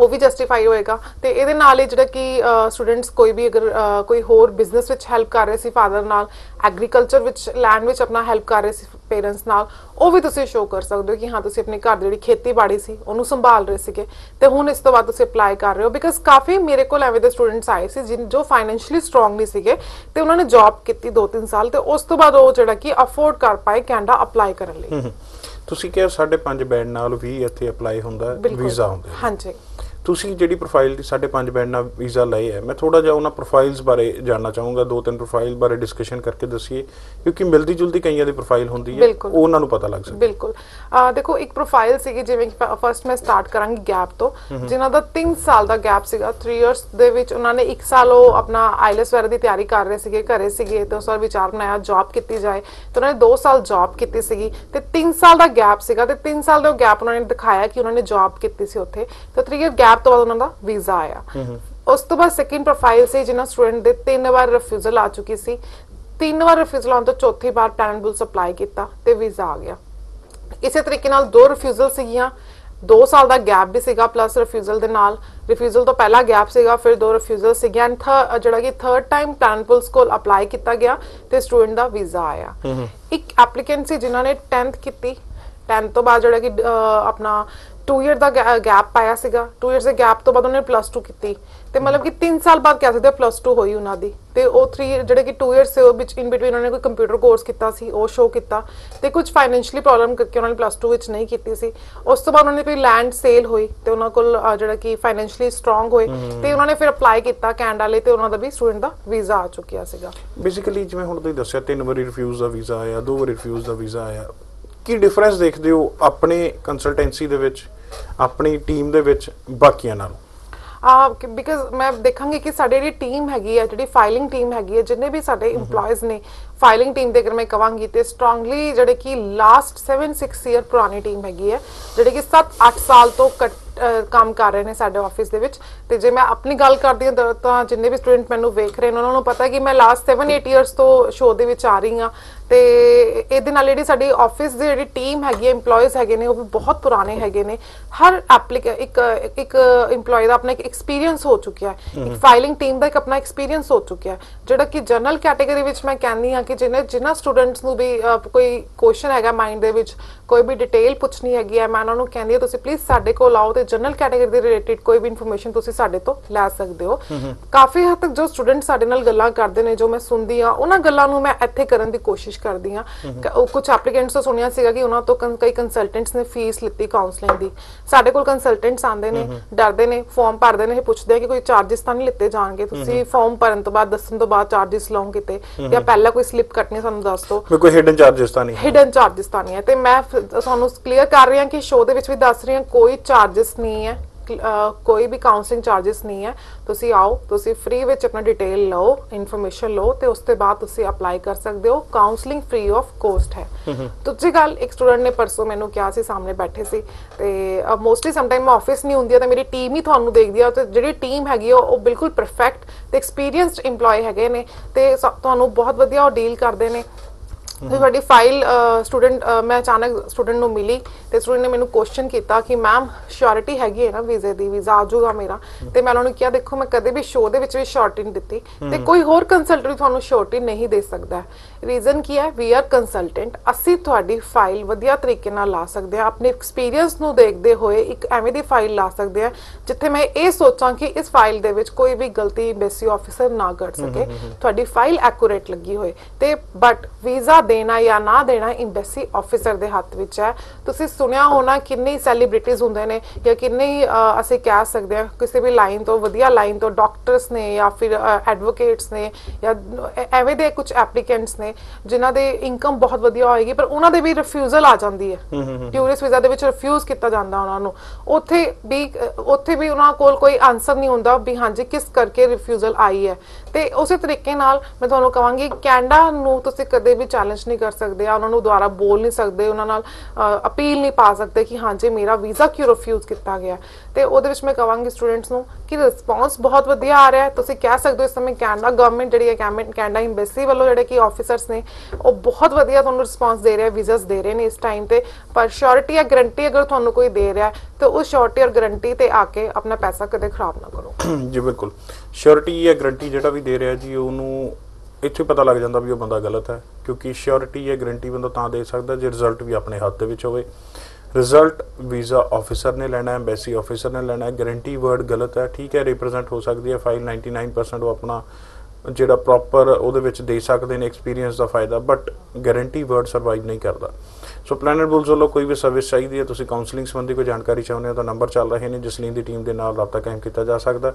ਉਹ ਵੀ ਜਸਟੀਫਾਈ ਹੋਏਗਾ। ਤੇ ਇਹਦੇ ਨਾਲ ਹੀ ਜਿਹੜਾ ਕਿ ਸਟੂਡੈਂਟਸ ਕੋਈ ਵੀ ਅਗਰ ਕੋਈ ਹੋਰ ਬਿਜ਼ਨਸ ਵਿੱਚ ਹੈਲਪ ਕਰ ਰਹੇ ਸੀ ਫਾਦਰ ਨਾਲ ਐਗਰੀਕਲਚਰ ਵਿੱਚ ਲੈਂਡ ਵਿੱਚ ਆਪਣਾ ਹੈਲਪ ਕਰ ਰਹੇ ਸੀ ਪੇਰੈਂਟਸ ਨਾਲ ਉਹ ਵੀ ਤੁਸੀਂ ਸ਼ੋ ਕਰ ਸਕਦੇ ਹੋ ਕਿ ਹਾਂ ਤੁਸੀਂ ਆਪਣੇ ਘਰ ਦੀ ਜਿਹੜੀ ਖੇਤੀਬਾੜੀ ਸੀ ਉਹਨੂੰ ਸੰਭਾਲ ਰਹੇ ਸੀਗੇ। ਤੇ ਹੁਣ ਇਸ ਤੋਂ ਬਾਅਦ ਤੁਸੀਂ ਅਪਲਾਈ ਕਰ ਰਹੇ ਹੋ ਬਿਕਾਜ਼ ਕਾਫੀ ਮੇਰੇ ਕੋਲ ਐਵੇਂ ਦੇ ਸਟੂਡੈਂਟਸ ਆਏ ਸੀ ਜਿਨ ਜੋ ਫਾਈਨੈਂਸ਼ੀਅਲੀ ਸਟਰੋਂਗ ਨਹੀਂ ਸੀਗੇ ਤੇ ਉਹਨਾਂ ਨੇ ਜੌਬ ਕੀਤੀ 2-3 ਸਾਲ ਤੇ ਉਸ ਤੋਂ ਬਾਅਦ ਉਹ ਜਿਹੜਾ ਕਿ ਅਫੋਰਡ ਕਰ ਪਾਏ ਕੈਨੇਡਾ ਅਪਲਾਈ ਕਰਨ ਲਈ। ਤੁਸੀਂ ਕਿਹਾ 5.5 ਬੈਂਡ ਨਾਲ ਵੀ ਇੱਥੇ ਅਪਲਾਈ ਹੁੰਦਾ ਵੀਜ਼ਾ ਹੁੰਦਾ। ਹਾਂਜੀ। ਤੁਸੀਂ ਜਿਹੜੀ ਪ੍ਰੋਫਾਈਲ ਦੀ 5.5 ਬੈਂਡ ਨਾਲ ਵੀਜ਼ਾ ਲਏ ਹੈ ਮੈਂ ਥੋੜਾ ਜਿਹਾ ਉਹਨਾਂ ਪ੍ਰੋਫਾਈਲਸ ਬਾਰੇ ਜਾਨਣਾ ਚਾਹੂੰਗਾ ਦੋ ਤਿੰਨ ਪ੍ਰੋਫਾਈਲ ਬਾਰੇ ਡਿਸਕਸ਼ਨ ਕਰਕੇ ਦੱਸੀਏ ਕਿਉਂਕਿ ਮਿਲਦੀ ਜੁਲਦੀ ਕਈਆਂ ਦੀ ਪ੍ਰੋਫਾਈਲ ਹੁੰਦੀ ਹੈ ਉਹਨਾਂ ਨੂੰ ਪਤਾ ਲੱਗ ਸਕਦਾ ਬਿਲਕੁਲ। ਦੇਖੋ ਇੱਕ ਪ੍ਰੋਫਾਈਲ ਸੀਗੀ ਜਿਵੇਂ ਫਰਸਟ ਮੈਂ ਸਟਾਰਟ ਕਰਾਂਗੀ ਗੈਪ ਤੋਂ ਜਿਨ੍ਹਾਂ ਦਾ 3 ਸਾਲ ਦਾ ਗੈਪ ਸੀਗਾ। 3 ਇਅਰਸ ਦੇ ਵਿੱਚ ਉਹਨਾਂ ਨੇ 1 ਸਾਲ ਉਹ ਆਪਣਾ ਆਈਲੈਸ ਵਗੈਰਾ ਦੀ ਤਿਆਰੀ ਕਰ ਰਹੇ ਸੀਗੇ ਘਰੇ ਸੀਗੇ ਤੇ ਉਸ ਵਾਰ ਵਿਚਾਰ ਬਣਾਇਆ ਜੌਬ ਕੀਤੀ ਜਾਏ। ਤੇ ਉਹਨਾਂ ਨੇ 2 ਸਾਲ ਜੌਬ ਕੀਤੀ ਸੀਗੀ। ਤੇ 3 ਸਾਲ ਦਾ ਗੈਪ ਸੀਗਾ। ਤੇ 3 ਸਾਲ ਦਾ ਗੈਪ ਉਹਨਾਂ ਨੇ ਦਿਖਾਇਆ ਕਿ ਉਹਨਾਂ ਨੇ ਜੌਬ ਕੀਤੀ ਸੀ ਉੱਥੇ। ਤੇ 3 ਇਅਰ ਗੈਪ ਤੋਂ ਬਾਅਦ ਉਹਨਾਂ ਦਾ ਵੀਜ਼ਾ ਆਇਆ। ਉਸ ਤੋਂ ਬਾਅਦ ਸੈਕਿੰਡ ਪ੍ਰੋਫਾਈਲ ਸੀ ਜਿਹਨਾਂ ਸਟੂਡੈਂਟ ਦੇ ਤਿੰਨ ਵਾਰ ਰਿਫਿਊਜ਼ਲ ਆ ਚੁੱਕੀ ਸੀ। ਤਿੰਨ ਵਾਰ ਰਿਫਿਊਜ਼ਲ ਆਉਣ ਤੋਂ ਚੌਥੀ ਵਾਰ ਪਲੈਨ ਬੁਲ ਸਪਲਾਈ ਕੀਤਾ ਤੇ ਵੀਜ਼ਾ ਆ ਗਿਆ। ਇਸੇ ਤਰੀਕੇ ਨਾਲ ਦੋ ਰਿਫਿਊਜ਼ਲ ਸੀਗੀਆਂ 2 ਸਾਲ ਦਾ ਗੈਪ ਵੀ ਸੀਗਾ ਪਲੱਸ ਰਿਫਿਊਜ਼ਲ ਦੇ ਨਾਲ। ਰਿਫਿਊਜ਼ਲ ਤੋਂ ਪਹਿਲਾ ਗੈਪ ਸੀਗਾ ਫਿਰ ਦੋ ਰਿਫਿਊਜ਼ਲ ਸੀਗੀਆਂ ਐਂਡ ਜਿਹੜਾ ਕਿ ਥਰਡ ਟਾਈਮ ਪਲੈਨਪੁਲਸ ਕੋਲ ਅਪਲਾਈ ਕੀਤਾ ਗਿਆ ਤੇ ਸਟੂਡੈਂਟ ਦਾ ਵੀਜ਼ਾ ਆਇਆ। ਇੱਕ ਐਪਲੀਕੈਂਟ ਸੀ ਜਿਨ੍ਹਾਂ ਨੇ 10th ਕੀਤੀ। 10th ਤੋਂ ਬਾਅਦ ਜਿਹੜਾ ਕਿ ਆਪਣਾ 2 ਇਅਰ ਦਾ ਗੈਪ ਪਾਇਆ ਸੀਗਾ। 2 ਇਅਰਸ ਦੇ ਗੈਪ ਤੋਂ ਬਾਅਦ ਉਹਨੇ ਪਲੱਸ 2 ਕੀਤੀ। ਤੇ ਮਤਲਬ ਕਿ 3 ਸਾਲ ਬਾਅਦ ਕਹਿ ਸਕਦੇ ਆ ਪਲੱਸ 2 ਹੋਈ ਉਹਨਾਂ ਦੀ। ਤੇ ਉਹ 3 ਜਿਹੜੇ ਕਿ 2 ਇਅਰਸ ਸੀ ਉਹ ਵਿੱਚ ਇਨ ਬਿਟਵੀਨ ਉਹਨਾਂ ਨੇ ਕੋਈ ਕੰਪਿਊਟਰ ਕੋਰਸ ਕੀਤਾ ਸੀ ਉਹ ਸ਼ੋ ਕੀਤਾ। ਤੇ ਕੁਝ ਫਾਈਨੈਂਸ਼ੀਅਲੀ ਪ੍ਰੋਬਲਮ ਕਰਕੇ ਉਹਨਾਂ ਨੇ ਪਲੱਸ 2 ਵਿੱਚ ਨਹੀਂ ਕੀਤੀ ਸੀ। ਉਸ ਤੋਂ ਬਾਅਦ ਉਹਨਾਂ ਨੇ ਕੋਈ ਲੈਂਡ ਸੇਲ ਹੋਈ ਤੇ ਉਹਨਾਂ ਕੋਲ ਜਿਹੜਾ ਕਿ ਫਾਈਨੈਂਸ਼ੀਅਲੀ ਸਟਰੋਂਗ ਹੋਏ। ਤੇ ਉਹਨਾਂ ਨੇ ਫਿਰ ਅਪਲਾਈ ਕੀਤਾ ਕੈਨੇਡਾ ਲਈ ਤੇ ਉਹਨਾਂ ਦਾ ਵੀ ਸਟੂਡੈਂਟ ਦਾ ਵੀਜ਼ਾ ਆ ਚੁੱਕਿਆ ਸੀਗਾ। ਬੇਸਿਕਲੀ ਜਿਵੇਂ ਹੁਣ ਤੁਸੀਂ ਦੱਸਿਆ ਤਿੰਨ ਵਾਰੀ ਰਿਫਿਊਜ਼ ਦਾ ਵੀਜ਼ਾ ਆਇਆ ਦੋ ਵਾਰੀ ਰਿਫਿਊਜ਼ ਦਾ ਵੀਜ਼ਾ ਆਇਆ। ਕੀ ਡਿਫਰੈਂਸ ਦੇਖਦੇ ਹੋ ਆਪਣੇ ਕੰਸਲਟੈਂਸੀ ਦੇ ਵਿੱਚ? ਆਪਣੀ ਟੀਮ ਦੇ ਵਿੱਚ ਬਾਕੀਆਂ ਨਾਲੋਂ? ਆ ਬਿਕਾਜ਼ ਮੈਂ ਦੇਖਾਂਗੀ ਕਿ ਸਾਡੇ ਜਿਹੜੀ ਟੀਮ ਹੈਗੀ ਹੈ ਜਿਹੜੀ ਫਾਈਲਿੰਗ ਟੀਮ ਹੈਗੀ ਹੈ ਜਿੰਨੇ ਵੀ ਸਾਡੇ EMPLOYEES ਨੇ ਫਾਈਲਿੰਗ ਟੀਮ ਦੇ ਅਗਰ ਮੈਂ ਕਵਾਂਗੀ ਤੇ ਸਟਰੋਂਗਲੀ ਜਿਹੜੇ ਕਿ ਲਾਸਟ 7 6 ਇਅਰ ਪੁਰਾਣੀ ਟੀਮ ਹੈਗੀ ਹੈ ਜਿਹੜੇ ਕਿ 7 8 ਸਾਲ ਤੋਂ ਕੰਮ ਕਰ ਰਹੇ ਨੇ ਸਾਡੇ ਆਫਿਸ ਦੇ ਵਿੱਚ ਤੇ ਜੇ ਮੈਂ ਆਪਣੀ ਗੱਲ ਕਰਦੀ ਹਾਂ ਤਾਂ- ਤਾਂ ਜਿੰਨੇ ਵੀ ਸਟੂਡੈਂਟ ਮੈਨੂੰ ਵੇਖ ਰਹੇ ਨੇ ਉਹਨਾਂ ਨੂੰ ਪਤਾ ਕਿ ਮੈਂ ਲਾਸਟ 7 8 ਇਅਰਸ ਤੋਂ ਸ਼ੋਅ ਦੇ ਵਿੱਚ ਆ ਰਹੀ ਹਾਂ ਤੇ ਇਹਦੇ ਨਾਲ ਜਿਹੜੀ ਸਾਡੀ ਆਫਿਸ ਦੀ ਜਿਹੜੀ ਟੀਮ ਹੈਗੀ ਹੈ EMPLOYEES ਹੈਗੇ ਨੇ ਉਹ ਵੀ ਬਹੁਤ ਪੁਰਾਣੇ ਹੈਗੇ ਨੇ। ਹਰ ਐਪਲੀਕ ਇੱਕ ਇੱਕ EMPLOYEE ਦਾ ਆਪਣਾ ਇੱਕ ਐਕਸਪੀਰੀਅੰਸ ਹੋ ਚੁੱਕਿਆ ਹੈ। ਇੱਕ ਫਾਈਲਿੰਗ ਟੀਮ ਦਾ ਇੱਕ ਆਪਣਾ ਐਕਸਪੀਰੀਅੰਸ ਹੋ ਚੁੱਕਿਆ ਹੈ। ਜਿਹੜਾ ਕਿ ਜਨਰਲ ਕੈਟਾਗਰੀ ਵਿੱਚ ਮੈਂ ਕਹਿੰਦੀ ਹਾਂ ਕਿ ਜਿਹਨੇ ਜਿਨ੍ਹਾਂ ਸਟੂਡੈਂਟਸ ਨੂੰ ਵੀ ਕੋਈ ਕੁਐਸਚਨ ਹੈਗਾ ਮਾਈਂਡ ਦੇ ਵਿੱਚ ਕੋਈ ਵੀ ਡਿਟੇਲ ਪੁੱਛਣੀ ਹੈਗੀ ਹੈ ਮੈਂ ਉਹਨਾਂ ਨੂੰ ਕਹਿੰਦੀ ਹਾਂ ਤੁਸੀਂ ਪਲੀਜ਼ ਸਾਡੇ ਕੋਲ ਆਓ ਤੇ ਜਨਰਲ ਕੈਟਾਗਰੀ ਦੇ ਰਿਲੇਟਡ ਕੋਈ ਵੀ ਇਨਫੋਰਮੇਸ਼ਨ ਤੁਸੀਂ ਸਾਡੇ ਤੋਂ ਲੈ ਸਕਦੇ ਹੋ। ਕਾਫੀ ਹੱਦ ਤੱਕ ਜੋ ਸਟੂਡੈਂਟ ਸਾਡੇ ਨਾਲ ਗੱਲਾਂ ਕਰਦੇ ਨੇ ਜੋ ਮੈਂ ਸੁਣਦੀ ਆ ਉਹਨਾਂ ਗੱਲਾਂ ਨੂੰ ਮੈਂ ਇੱਥੇ ਕਰਨ ਦੀ ਕੋਸ਼ਿਸ਼ ਕਰਦੀ ਆ ਕੁਝ ਐਪਲੀਕੈਂਟਸ ਤੋਂ ਸੁਣਿਆ ਸੀਗਾ ਕਿ ਉਹਨਾਂ ਤੋਂ ਕਈ ਕੰਸਲਟੈਂਟਸ ਨੇ ਫੀਸ ਲਿੱਤੀ ਕਾਉਂਸਲਿੰਗ ਦੀ। ਸਾਡੇ ਕੋਲ ਕੰਸਲਟੈਂਟਸ ਆਉਂਦੇ ਨੇ ਡਰਦੇ ਨੇ ਫਾਰਮ ਭਰਦੇ ਨੇ ਇਹ ਪੁੱਛਦੇ ਆ ਕਿ ਕੋਈ ਚਾਰजेस ਤਾਂ ਨਹੀਂ ਲਿੱਤੇ ਜਾਣਗੇ? ਤੁਸੀਂ ਫਾਰਮ ਭਰਨ ਤੋਂ ਬਾਅਦ ਦੱਸਣ ਤੋਂ ਬਾਅਦ ਚਾਰजेस ਲਓਗੇ ਕਿਤੇ। ਜਾਂ ਪਹਿਲਾਂ ਕੋਈ ਸਲਿਪ ਕੱਟਣੀ ਹੈ, ਸਾਨੂੰ ਦੱਸ ਦਿਓ ਮੇਰੇ ਕੋਈ ਹਿਡਨ ਚਾਰजेस ਤਾਂ ਨਹੀਂ ਹਿਡਨ ਚਾਰजेस ਤਾਂ ਨਹੀਂ ਹੈ। ਤੇ ਮੈਂ ਤੁਹਾਨੂੰ ਕਲੀਅਰ ਕਰ ਰਹੀ ਹਾਂ ਕਿ ਸ਼ੋਅ ਦੇ ਵਿੱਚ ਵੀ ਦੱਸ ਰਹੀ ਆ ਕੋਈ ਚਾਰजेस ਨਹੀਂ ਹੈ। ਕੋਈ ਵੀ ਕਾਉਂਸਲਿੰਗ ਚਾਰजेस ਨਹੀਂ ਹੈ। ਤੁਸੀਂ ਆਓ ਤੁਸੀਂ ਫ੍ਰੀ ਵਿੱਚ ਆਪਣਾ ਡਿਟੇਲ ਲਓ ਇਨਫੋਰਮੇਸ਼ਨ ਲਓ ਤੇ ਉਸ ਤੋਂ ਬਾਅਦ ਤੁਸੀਂ ਅਪਲਾਈ ਕਰ ਸਕਦੇ ਹੋ। ਕਾਉਂਸਲਿੰਗ ਫ੍ਰੀ ਆਫ ਕੋਸਟ ਹੈ। ਦੂਜੀ ਗੱਲ ਇੱਕ ਸਟੂਡੈਂਟ ਨੇ ਪਰਸੋਂ ਮੈਨੂੰ ਕਿਹਾ ਸੀ ਸਾਹਮਣੇ ਬੈਠੇ ਸੀ ਤੇ ਮੋਸਟਲੀ ਸਮ ਟਾਈਮ ਮੈਂ ਆਫਿਸ ਨਹੀਂ ਹੁੰਦੀ ਆ ਤਾਂ ਮੇਰੀ ਟੀਮ ਹੀ ਤੁਹਾਨੂੰ ਦੇਖਦੀ ਆ ਤੇ ਜਿਹੜੀ ਟੀਮ ਹੈਗੀ ਆ ਉਹ ਬਿਲਕੁਲ ਪਰਫੈਕਟ ਤੇ ਐਕਸਪੀਰੀਅੰਸਡ EMPLOYE ਹੈਗੇ ਨੇ ਤੇ ਤੁਹਾਨੂੰ ਬਹੁਤ ਵਧੀਆ ਉਹ ਡੀਲ ਕਰਦੇ ਨੇ। ਤੇ ਤੁਹਾਡੀ ਫਾਈਲ ਸਟੂਡੈਂਟ ਮੈਂ ਅਚਾਨਕ ਸਟੂਡੈਂਟ ਨੂੰ ਮਿਲੀ ਤੇ ਸਟੂਡੈਂਟ ਨੇ ਮੈਨੂੰ ਕੁਐਸਚਨ ਕੀਤਾ ਕਿ ਮੈਮ ਸ਼ੋਰਿਟੀ ਹੈਗੀ ਹੈ ਨਾ ਵੀਜ਼ੇ ਦੀ ਵੀਜ਼ਾ ਆ ਜਾਊਗਾ ਮੇਰਾ। ਤੇ ਮੈਂ ਉਹਨਾਂ ਨੂੰ ਕਿਹਾ ਦੇਖੋ ਮੈਂ ਕਦੇ ਵੀ ਸ਼ੋਅ ਦੇ ਵਿੱਚ ਵੀ ਸ਼ੋਰਟੀ ਨਹੀਂ ਦਿੱਤੀ। ਤੇ ਕੋਈ ਹੋਰ ਕੰਸਲਟੈਂਟ ਤੁਹਾਨੂੰ ਸ਼ੋਰਟੀ ਨਹੀਂ ਦੇ ਸਕਦਾ। ਰੀਜ਼ਨ ਕੀ ਹੈ? ਵੀ ਆਰ ਕੰਸਲਟੈਂਟ ਅਸੀਂ ਤੁਹਾਡੀ ਫਾਈਲ ਵਧੀਆ ਤਰੀਕੇ ਨਾਲ ਲਾ ਸਕਦੇ ਹਾਂ। ਆਪਣੇ ਐਕਸਪੀਰੀਅੰਸ ਨੂੰ ਦੇਖਦੇ ਹੋਏ ਇੱਕ ਐਵੇਂ ਦੀ ਫਾਈਲ ਲਾ ਸਕਦੇ ਹਾਂ ਜਿੱਥੇ ਮੈਂ ਇਹ ਸੋਚਾਂ ਕਿ ਇਸ ਫਾਈਲ ਦੇ ਵਿੱਚ ਕੋਈ ਵੀ ਗਲਤੀ ਬੇਸੀ ਆਫੀਸਰ ਨਾ ਕਰ ਸਕੇ। ਤੁਹਾਡੀ ਫਾਈਲ ਐਕੂਰੇਟ ਲੱਗੀ ਹੋਏ। ਤੇ ਬਟ ਵੀਜ਼ਾ ਦੇਣਾ ਜਾਂ ਨਾ ਦੇਣਾ ਇੰਬੈਸੀ ਆਫੀਸਰ ਦੇ ਹੱਥ ਵਿੱਚ ਹੈ। ਤੁਸੀਂ ਸੁਣਿਆ ਹੋਣਾ ਕਿੰਨੇ ਸੈਲੀਬ੍ਰਿਟੀਆਂ ਹੁੰਦੇ ਨੇ ਜਾਂ ਕਿੰਨੇ ਅਸੀਂ ਕਹਿ ਸਕਦੇ ਹਾਂ ਕਿਸੇ ਵੀ ਲਾਈਨ ਤੋਂ ਵਧੀਆ ਲਾਈਨ ਤੋਂ ਡਾਕਟਰਸ ਨੇ ਜਾਂ ਫਿਰ ਐਡਵੋਕੇਟਸ ਨੇ ਜਾਂ ਐਵੇਂ ਦੇ ਕੁਝ ਐਪਲੀਕੈਂਟਸ ਨੇ ਜਿਨ੍ਹਾਂ ਦੇ ਇਨਕਮ ਬਹੁਤ ਵਧੀਆ ਹੋਏਗੀ ਪਰ ਉਹਨਾਂ ਦੇ ਵੀ ਰਿਫਿਊਜ਼ਲ ਆ ਜਾਂਦੀ ਹੈ। ਟੂਰਿਸਟ ਵੀਜ਼ਾ ਦੇ ਵਿੱਚ ਰਿਫਿਊਜ਼ ਕੀਤਾ ਜਾਂਦਾ ਉਹਨਾਂ ਨੂੰ। ਉੱਥੇ ਵੀ ਉੱਥੇ ਵੀ ਉਹਨਾਂ ਕੋਲ ਕੋਈ ਆਨਸਰ ਨਹੀਂ ਹੁੰਦਾ ਵੀ ਹਾਂਜੀ ਕਿਸ ਕਰਕੇ ਰਿਫਿਊਜ਼ਲ ਆਈ ਹੈ। ਤੇ ਉਸੇ ਤਰੀਕੇ ਨਾਲ ਮੈਂ ਤੁਹਾਨੂੰ ਕਹਾਂਗੀ ਕੈਨੇਡਾ ਨੂੰ ਤੁਸੀਂ ਕਦੇ ਵੀ ਚੈਲੰਜ ਨਹੀਂ ਕਰ ਸਕਦੇ ਆ, ਉਹਨਾਂ ਨੂੰ ਦੁਆਰਾ ਬੋਲ ਨਹੀਂ ਸਕਦੇ, ਉਹਨਾਂ ਨਾਲ ਅਪੀਲ ਨਹੀਂ ਪਾ ਸਕਦੇ ਕਿ ਹਾਂਜੀ, ਮੇਰਾ ਵੀਜ਼ਾ ਕਿਉਂ ਰਿਫਿਊਜ਼ ਕੀਤਾ ਗਿਆ। ਤੇ ਉਹਦੇ ਵਿੱਚ ਮੈਂ ਕਹਾਂਗੀ ਸਟੂਡੈਂਟਸ ਨੂੰ ਕਿ ਰਿਸਪੌਂਸ ਬਹੁਤ ਵਧੀਆ ਆ ਰਿਹਾ ਹੈ। ਤੁਸੀਂ ਕਹਿ ਸਕਦੇ ਹੋ ਇਸ ਸਮੇਂ ਕੈਨੇਡਾ ਗਵਰਨਮੈਂਟ ਜਿਹੜੀ ਹੈ ਕੈਮਨ- ਕੈਨੇਡਾ ਇੰਬੈਸੀ ਵੱਲੋਂ ਜਿਹੜੇ ਕਿ ਆਫੀਸਰਸ ਨੇ, ਉਹ ਬਹੁਤ ਵਧੀਆ ਤੁਹਾਨੂੰ ਰਿਸਪੌਂਸ ਦੇ ਰਿਹਾ ਵੀਜ਼ਾਸ ਦੇ ਰਹੇ ਨੇ ਇਸ ਟਾਈਮ ਤੇ। ਪਰ ਸ਼ੋਰਿਟੀ ਜਾਂ ਗਰੰਟੀ ਅਗਰ ਤੁਹਾਨੂੰ ਕੋਈ ਦੇ ਰਿਹਾ ਹੈ, ਤਾਂ ਉਸ ਸ਼ੋਰਿਟੀ ਔਰ ਗਰੰਟੀ ਤੇ ਆ ਕੇ ਆਪਣਾ ਪੈਸਾ ਕਦੇ ਖਰਾਬ ਨਾ ਕਰੋ। ਜੀ, ਬਿਲਕੁਲ। ਸ਼ੋਰਿਟੀ ਜਾਂ ਗਰੰਟੀ ਜਿਹੜਾ ਵੀ ਦੇ ਰਿਹਾ ਜੀ, ਉਹਨੂੰ ਇੱਥੇ ਪਤਾ ਲੱਗ ਜਾਂਦਾ ਵੀ ਉਹ ਬੰਦਾ ਗਲਤ ਹੈ, ਕਿਉਂਕਿ ਸ਼ੋਰਿਟੀ ਜਾਂ ਗਰੰਟੀ ਬੰਦਾ ਤਾਂ ਦੇ ਸਕਦਾ ਜੇ ਰਿਜ਼ਲਟ ਵੀ ਆਪਣੇ ਹੱਥ ਦੇ ਵਿੱਚ ਹੋਵੇ। ਰਿਜ਼ਲਟ ਵੀਜ਼ਾ ਆਫੀਸਰ ਨੇ ਲੈਣਾ ਹੈ ਐਮਬੈਸੀ ਆਫੀਸਰ ਨੇ ਲੈਣਾ ਹੈ ਗਾਰੰਟੀ ਵਰਡ ਗਲਤ ਹੈ, ਠੀਕ ਹੈ ਰਿਪਰੈਜ਼ੈਂਟ ਹੋ ਸਕਦੀ ਹੈ ਫਾਈਲ 99% ਉਹ ਆਪਣਾ ਜਿਹੜਾ ਪ੍ਰੋਪਰ ਉਹਦੇ ਵਿੱਚ ਦੇ ਸਕਦੇ ਨੇ ਐਕਸਪੀਰੀਅੰਸ ਦਾ ਫਾਇਦਾ ਬਟ ਗਾਰੰਟੀ ਵਰਡ ਸਰਵਾਈਵ ਨਹੀਂ ਕਰਦਾ। ਸੋ ਪਲੈਨਟ ਬੁਲਸ ਵੱਲੋਂ ਕੋਈ ਵੀ ਸਰਵਿਸ ਚਾਹੀਦੀ ਹੈ, ਤੁਸੀਂ ਕਾਉਂਸਲਿੰਗ ਸੰਬੰਧੀ ਕੋਈ ਜਾਣਕਾਰੀ ਚਾਹੁੰਦੇ ਹੋ ਤਾਂ ਨੰਬਰ ਚੱਲ ਰਹੇ ਨੇ, ਜਸਲੀਨ ਦੀ ਟੀਮ ਦੇ ਨਾਲ ਰਾਬਤਾ ਕਾਇਮ ਕੀਤਾ ਜਾ ਸਕਦਾ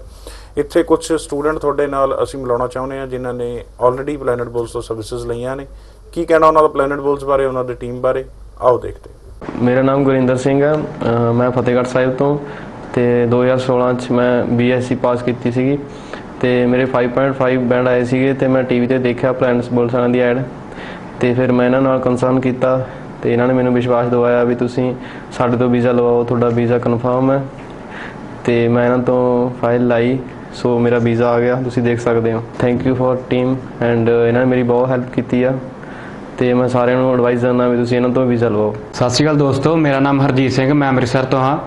ਇੱਥੇ ਕੁਝ ਸਟੂਡੈਂਟ ਤੁਹਾਡੇ ਨਾਲ ਅਸੀਂ ਮਿਲਾਉਣਾ ਚਾਹੁੰਦੇ ਹਾਂ, ਜਿਨ੍ਹਾਂ ਨੇ ਆਲਰੇਡੀ ਪਲੈਨਟ ਬੁਲਸ ਤੋਂ ਸਰਵਿਸਿਜ਼ ਲਈਆਂ ਨੇ। ਕੀ ਕਹਿਣਾ ਉਹਨਾਂ ਦਾ ਪਲੈਨਟ ਬੁਲਸ ਬਾਰੇ, ਉਹਨਾਂ ਦੀ ਟੀਮ ਬਾਰੇ? ਆਓ ਦੇਖਦੇ ਹਾਂ। ਮੇਰਾ ਨਾਮ ਗੁਰਿੰਦਰ ਸਿੰਘ ਹੈ ਮੈਂ ਫਤਿਹਗੜ੍ਹ ਸਾਹਿਬ ਤੋਂ ਤੇ 2016 ਚ ਮੈਂ ਬੀਐਸਸੀ ਪਾਸ ਕੀਤੀ ਸੀਗੀ ਤੇ ਮੇਰੇ 5.5 ਬੈਂਡ ਆਏ ਸੀਗੇ ਤੇ ਮੈਂ ਟੀਵੀ ਤੇ ਦੇਖਿਆ ਪਲੈਨਸ ਬੁਲਸਾਂ ਦੀ ਐਡ ਤੇ ਫਿਰ ਮੈਂ ਇਹਨਾਂ ਨਾਲ ਕੰਸਰਨ ਕੀਤਾ ਤੇ ਇਹਨਾਂ ਨੇ ਮੈਨੂੰ ਵਿਸ਼ਵਾਸ ਦਿਵਾਇਆ ਵੀ ਤੁਸੀਂ ਸਾਡੇ ਤੋਂ ਵੀਜ਼ਾ ਲਵਾਓ, ਤੁਹਾਡਾ ਵੀਜ਼ਾ ਕਨਫਰਮ ਹੈ ਤੇ ਮੈਂ ਇਹਨਾਂ ਤੋਂ ਫਾਈਲ ਲਾਈ, ਸੋ ਮੇਰਾ ਵੀਜ਼ਾ ਆ ਗਿਆ, ਤੁਸੀਂ ਦੇਖ ਸਕਦੇ ਹੋ। Thank you for team and ਇਹਨਾਂ ਨੇ ਮੇਰੀ ਬਹੁਤ ਹੈਲਪ ਕੀਤੀ ਆ। ਤੇ ਮੈਂ ਸਾਰਿਆਂ ਨੂੰ ਐਡਵਾਈਸ ਦਿੰਦਾ ਵੀ ਤੁਸੀਂ ਇਹਨਾਂ ਤੋਂ ਵੀਜ਼ਾ ਲਵਾਓ ਸਤਿ ਸ਼੍ਰੀ ਅਕਾਲ ਦੋਸਤੋ, ਮੇਰਾ ਨਾਮ ਹਰਜੀਤ ਸਿੰਘ, ਮੈਂ ਅੰਮ੍ਰਿਤਸਰ ਤੋਂ ਹਾਂ।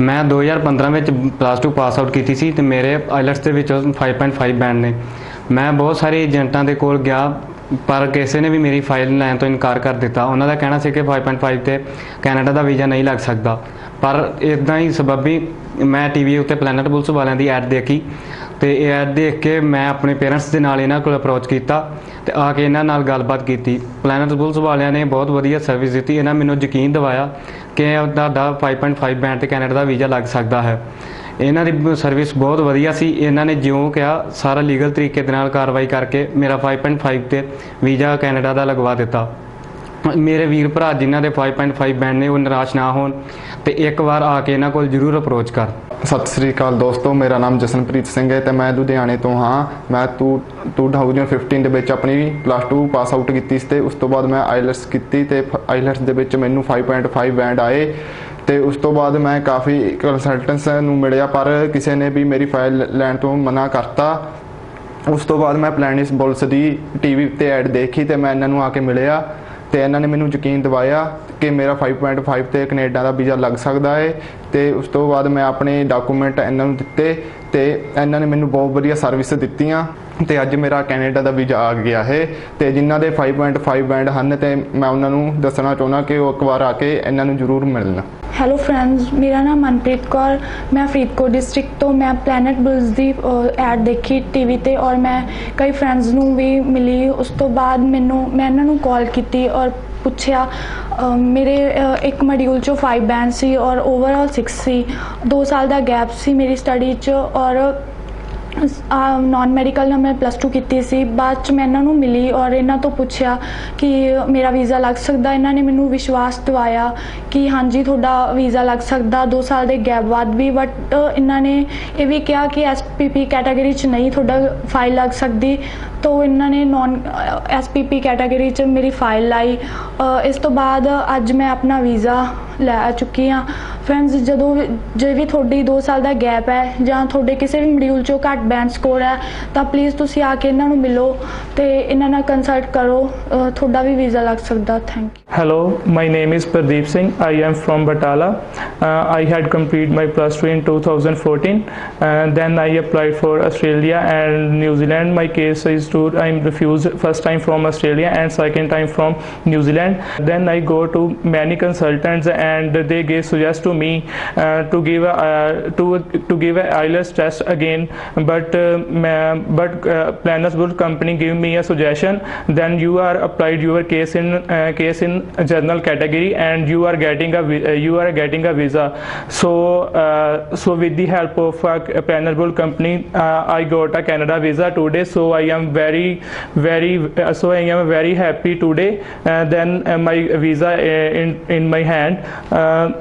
ਮੈਂ 2015 ਵਿੱਚ ਪਲੱਸ 2 ਪਾਸ ਆਊਟ ਕੀਤੀ ਸੀ ਤੇ ਮੇਰੇ ਆਈਲਟਸ ਦੇ ਵਿੱਚ 5.5 ਬੈਂਡ ਨੇ। ਮੈਂ ਬਹੁਤ ਸਾਰੇ ਏਜੰਟਾਂ ਦੇ ਕੋਲ ਗਿਆ, ਪਰ ਕਿਸੇ ਨੇ ਵੀ ਮੇਰੀ ਫਾਈਲ ਲੈਣ ਤੋਂ ਇਨਕਾਰ ਕਰ ਦਿੱਤਾ। ਉਹਨਾਂ ਦਾ ਕਹਿਣਾ ਸੀ ਕਿ 5.5 ਤੇ ਕੈਨੇਡਾ ਦਾ ਵੀਜ਼ਾ ਨਹੀਂ ਲੱਗ ਸਕਦਾ। ਪਰ ਇਦਾਂ ਹੀ ਸਬੱਬੀ ਮੈਂ ਟੀਵੀ ਉੱਤੇ ਪਲੈਨਟ ਬੁਲਸ ਵਾਲਿਆਂ ਦੀ ਐਡ ਦੇਖੀ। ਤੇ ਇਹ ਐਡ ਦੇਖ ਕੇ ਮੈਂ ਆਪਣੇ ਪੇਰੈਂਟਸ ਦੇ ਨਾਲ ਇਹਨਾਂ ਕੋਲ ਅਪਰੋਚ ਕੀਤਾ ਤੇ ਆ ਕੇ ਇਹਨਾਂ ਨਾਲ ਗੱਲਬਾਤ ਕੀਤੀ। ਪਲੈਨਟ ਬੁਲਸ ਵਾਲਿਆਂ ਨੇ ਬਹੁਤ ਵਧੀਆ ਸਰਵਿਸ ਦਿੱਤੀ। ਇਹਨਾਂ ਮੈਨੂੰ ਯਕੀਨ ਦਿਵਾਇਆ ਕਿ ਤੁਹਾਡਾ 5.5 ਬੈਂਡ ਤੇ ਕੈਨੇਡਾ ਦਾ ਵੀਜ਼ਾ ਲੱਗ ਸਕਦਾ ਹੈ। ਇਹਨਾਂ ਦੀ ਸਰਵਿਸ ਬਹੁਤ ਵਧੀਆ ਸੀ। ਇਹਨਾਂ ਨੇ ਜਿਉਂ ਕਿਹਾ, ਸਾਰਾ ਲੀਗਲ ਤਰੀਕੇ ਦੇ ਨਾਲ ਕਾਰਵਾਈ ਕਰਕੇ ਮੇਰਾ 5.5 ਤੇ ਵੀਜ਼ਾ ਕੈਨੇਡਾ ਦਾ ਲਗਵਾ ਦਿੱਤਾ। ਮੇਰੇ ਵੀਰ ਭਰਾ ਜਿਨ੍ਹਾਂ ਦੇ 5.5 ਬੈਂਡ ਨੇ, ਉਹ ਨਿਰਾਸ਼ ਨਾ ਹੋਣ ਤੇ ਇੱਕ ਵਾਰ ਆ ਕੇ ਇਹਨਾਂ ਕੋਲ ਜ਼ਰੂਰ ਅਪਰੋਚ ਕਰ। ਸਤਿ ਸ੍ਰੀ ਅਕਾਲ ਦੋਸਤੋ, ਮੇਰਾ ਨਾਮ ਜਸਨਪ੍ਰੀਤ ਸਿੰਘ ਹੈ ਤੇ ਮੈਂ ਲੁਧਿਆਣੇ ਤੋਂ ਹਾਂ। ਮੈਂ ਟੂ- 2015 ਦੇ ਵਿੱਚ ਆਪਣੀ ਪਲੱਸ 2 ਪਾਸ ਆਊਟ ਕੀਤੀ ਸੀ ਤੇ ਉਸ ਤੋਂ ਬਾਅਦ ਮੈਂ ਆਈਲਟਸ ਕੀਤੀ ਤੇ ਆਈਲਟਸ ਦੇ ਵਿੱਚ ਮੈਨੂੰ 5.5 ਬੈਂਡ ਆਏ ਤੇ ਉਸ ਤੋਂ ਬਾਅਦ ਮੈਂ ਕਾਫੀ ਕੰਸਲਟੈਂਟਸ ਨੂੰ ਮਿਲਿਆ, ਪਰ ਕਿਸੇ ਨੇ ਵੀ ਮੇਰੀ ਫਾਈਲ ਲੈਣ ਤੋਂ ਮਨਾ ਕਰਤਾ। ਉਸ ਤੋਂ ਬਾਅਦ ਮੈਂ ਪਲੈਨਿਸ ਬੁਲਸ ਦੀ ਟੀਵੀ ਤੇ ਐਡ ਦੇਖੀ ਤੇ ਮੈਂ ਇਹਨਾਂ ਨੂੰ ਆ ਕੇ ਮਿਲਿਆ। ਤੇ ਇਹਨਾਂ ਨੇ ਮੈਨੂੰ ਯਕੀਨ ਦਿਵਾਇਆ ਕਿ ਮੇਰਾ 5.5 ਤੇ ਕੈਨੇਡਾ ਦਾ ਵੀਜ਼ਾ ਲੱਗ ਸਕਦਾ ਹੈ ਤੇ ਉਸ ਤੋਂ ਬਾਅਦ ਮੈਂ ਆਪਣੇ ਡਾਕੂਮੈਂਟ ਇਹਨਾਂ ਨੂੰ ਦਿੱਤੇ ਤੇ ਇਹਨਾਂ ਨੇ ਮੈਨੂੰ ਬਹੁਤ ਵਧੀਆ ਸਰਵਿਸ ਦਿੱਤੀਆਂ। ਤੇ ਅੱਜ ਮੇਰਾ ਕੈਨੇਡਾ ਦਾ ਵੀਜ਼ਾ ਆ ਗਿਆ ਹੈ ਤੇ ਜਿਨ੍ਹਾਂ ਦੇ 5.5 ਬੈਂਡ ਹਨ ਤੇ ਮੈਂ ਉਹਨਾਂ ਨੂੰ ਦੱਸਣਾ ਚਾਹੁੰਦਾ ਕਿ ਉਹ ਇੱਕ ਵਾਰ ਆ ਕੇ ਇਹਨਾਂ ਨੂੰ ਜ਼ਰੂਰ ਮਿਲਣ। ਹੈਲੋ ਫਰੈਂਡਸ ਮੇਰਾ ਨਾਮ ਮਨਪ੍ਰੀਤ ਕੌਰ, ਮੈਂ ਫਰੀਦਕੋਟ ਡਿਸਟ੍ਰਿਕਟ ਤੋਂ, ਮੈਂ ਪਲੈਨਟ ਬੁਲਸ ਦੀ ਐਡ ਦੇਖੀ ਟੀਵੀ ਤੇ ਔਰ ਮੈਂ ਕਈ ਫਰੈਂਡਸ ਨੂੰ ਵੀ ਮਿਲੀ। ਉਸ ਤੋਂ ਬਾਅਦ ਮੈਨੂੰ, ਮੈਂ ਇਹਨਾਂ ਨੂੰ ਕਾਲ ਕੀਤੀ ਔਰ ਪੁੱਛਿਆ ਮੇਰੇ ਇੱਕ ਮੋਡਿਊਲ ਚੋਂ 5 ਬੈਂਡ ਸੀ ਔਰ ਓਵਰਆਲ 6 ਸੀ। 2 ਸਾਲ ਦਾ ਗੈਪ ਸੀ ਮੇਰੀ ਸਟੱਡੀ 'ਚ ਔਰ ਨਾਨ ਮੈਡੀਕਲ ਨਾਲ ਮੈਂ ਪਲੱਸ 2 ਕੀਤੀ ਸੀ। ਬਾਅਦ ਚ ਮੈਂ ਇਹਨਾਂ ਨੂੰ ਮਿਲੀ ਔਰ ਇਹਨਾਂ ਤੋਂ ਪੁੱਛਿਆ ਕਿ ਮੇਰਾ ਵੀਜ਼ਾ ਲੱਗ ਸਕਦਾ। ਇਹਨਾਂ ਨੇ ਮੈਨੂੰ ਵਿਸ਼ਵਾਸ ਦਿਵਾਇਆ ਕਿ ਹਾਂਜੀ, ਤੁਹਾਡਾ ਵੀਜ਼ਾ ਲੱਗ ਸਕਦਾ। 2 ਸਾਲ ਦੇ ਗੈਪ ਬਾਅਦ ਵੀ। ਬਟ ਇਹਨਾਂ ਨੇ ਇਹ ਵੀ ਕਿਹਾ ਕਿ ਐਸਪੀਪੀ ਕੈਟਾਗਰੀ ਚ ਨਹੀਂ ਤੁਹਾਡਾ ਫਾਈਲ ਲੱਗ ਸਕਦੀ। ਤੋਂ ਇਹਨਾਂ ਨੇ ਨਾਨ ਐਸਪੀਪੀ ਕੈਟਾਗਰੀ ਚ ਮੇਰੀ ਫਾਈਲ ਲਾਈ। ਇਸ ਤੋਂ ਬਾਅਦ ਅੱਜ ਮੈਂ ਆਪਣਾ ਵੀਜ਼ਾ ਲੈ ਚੁੱਕੀ ਹਾਂ। ਫਰੈਂਡਸ ਜਦੋਂ ਜੇ ਵੀ ਤੁਹਾਡੀ 2 ਸਾਲ ਦਾ ਗੈਪ ਹੈ ਜਾਂ ਤੁਹਾਡੇ ਕਿਸੇ ਵੀ ਮੋਡਿਊਲ ਚੋਂ ਘੱਟ ਬੈਂਡ ਸਕੋਰ ਹੈ ਤਾਂ ਪਲੀਜ਼ ਤੁਸੀਂ ਆ ਕੇ ਇਹਨਾਂ ਨੂੰ ਮਿਲੋ ਤੇ ਇਹਨਾਂ ਨਾਲ ਕੰਸਲਟ ਕਰੋ ਤੁਹਾਡਾ ਵੀ ਵੀਜ਼ਾ ਲੱਗ ਸਕਦਾ thank you hello my name is Pradeep Singh I am from Batala I had complete my plus 2 in 2014 then I applied for Australia and New Zealand my case is two I am refused first time from Australia and second time from New Zealand then I go to many consultants and they gave suggest to me uh, to give a, uh, to to give a IELTS test again. But uh, but planners board company give me a suggestion. Then you are applied your case in case in general category and you are getting a you are getting a visa. So so with the help of a planner company I got a Canada visa today. So I am very very so I am very happy today. Uh, then uh, my visa uh, in in my hand.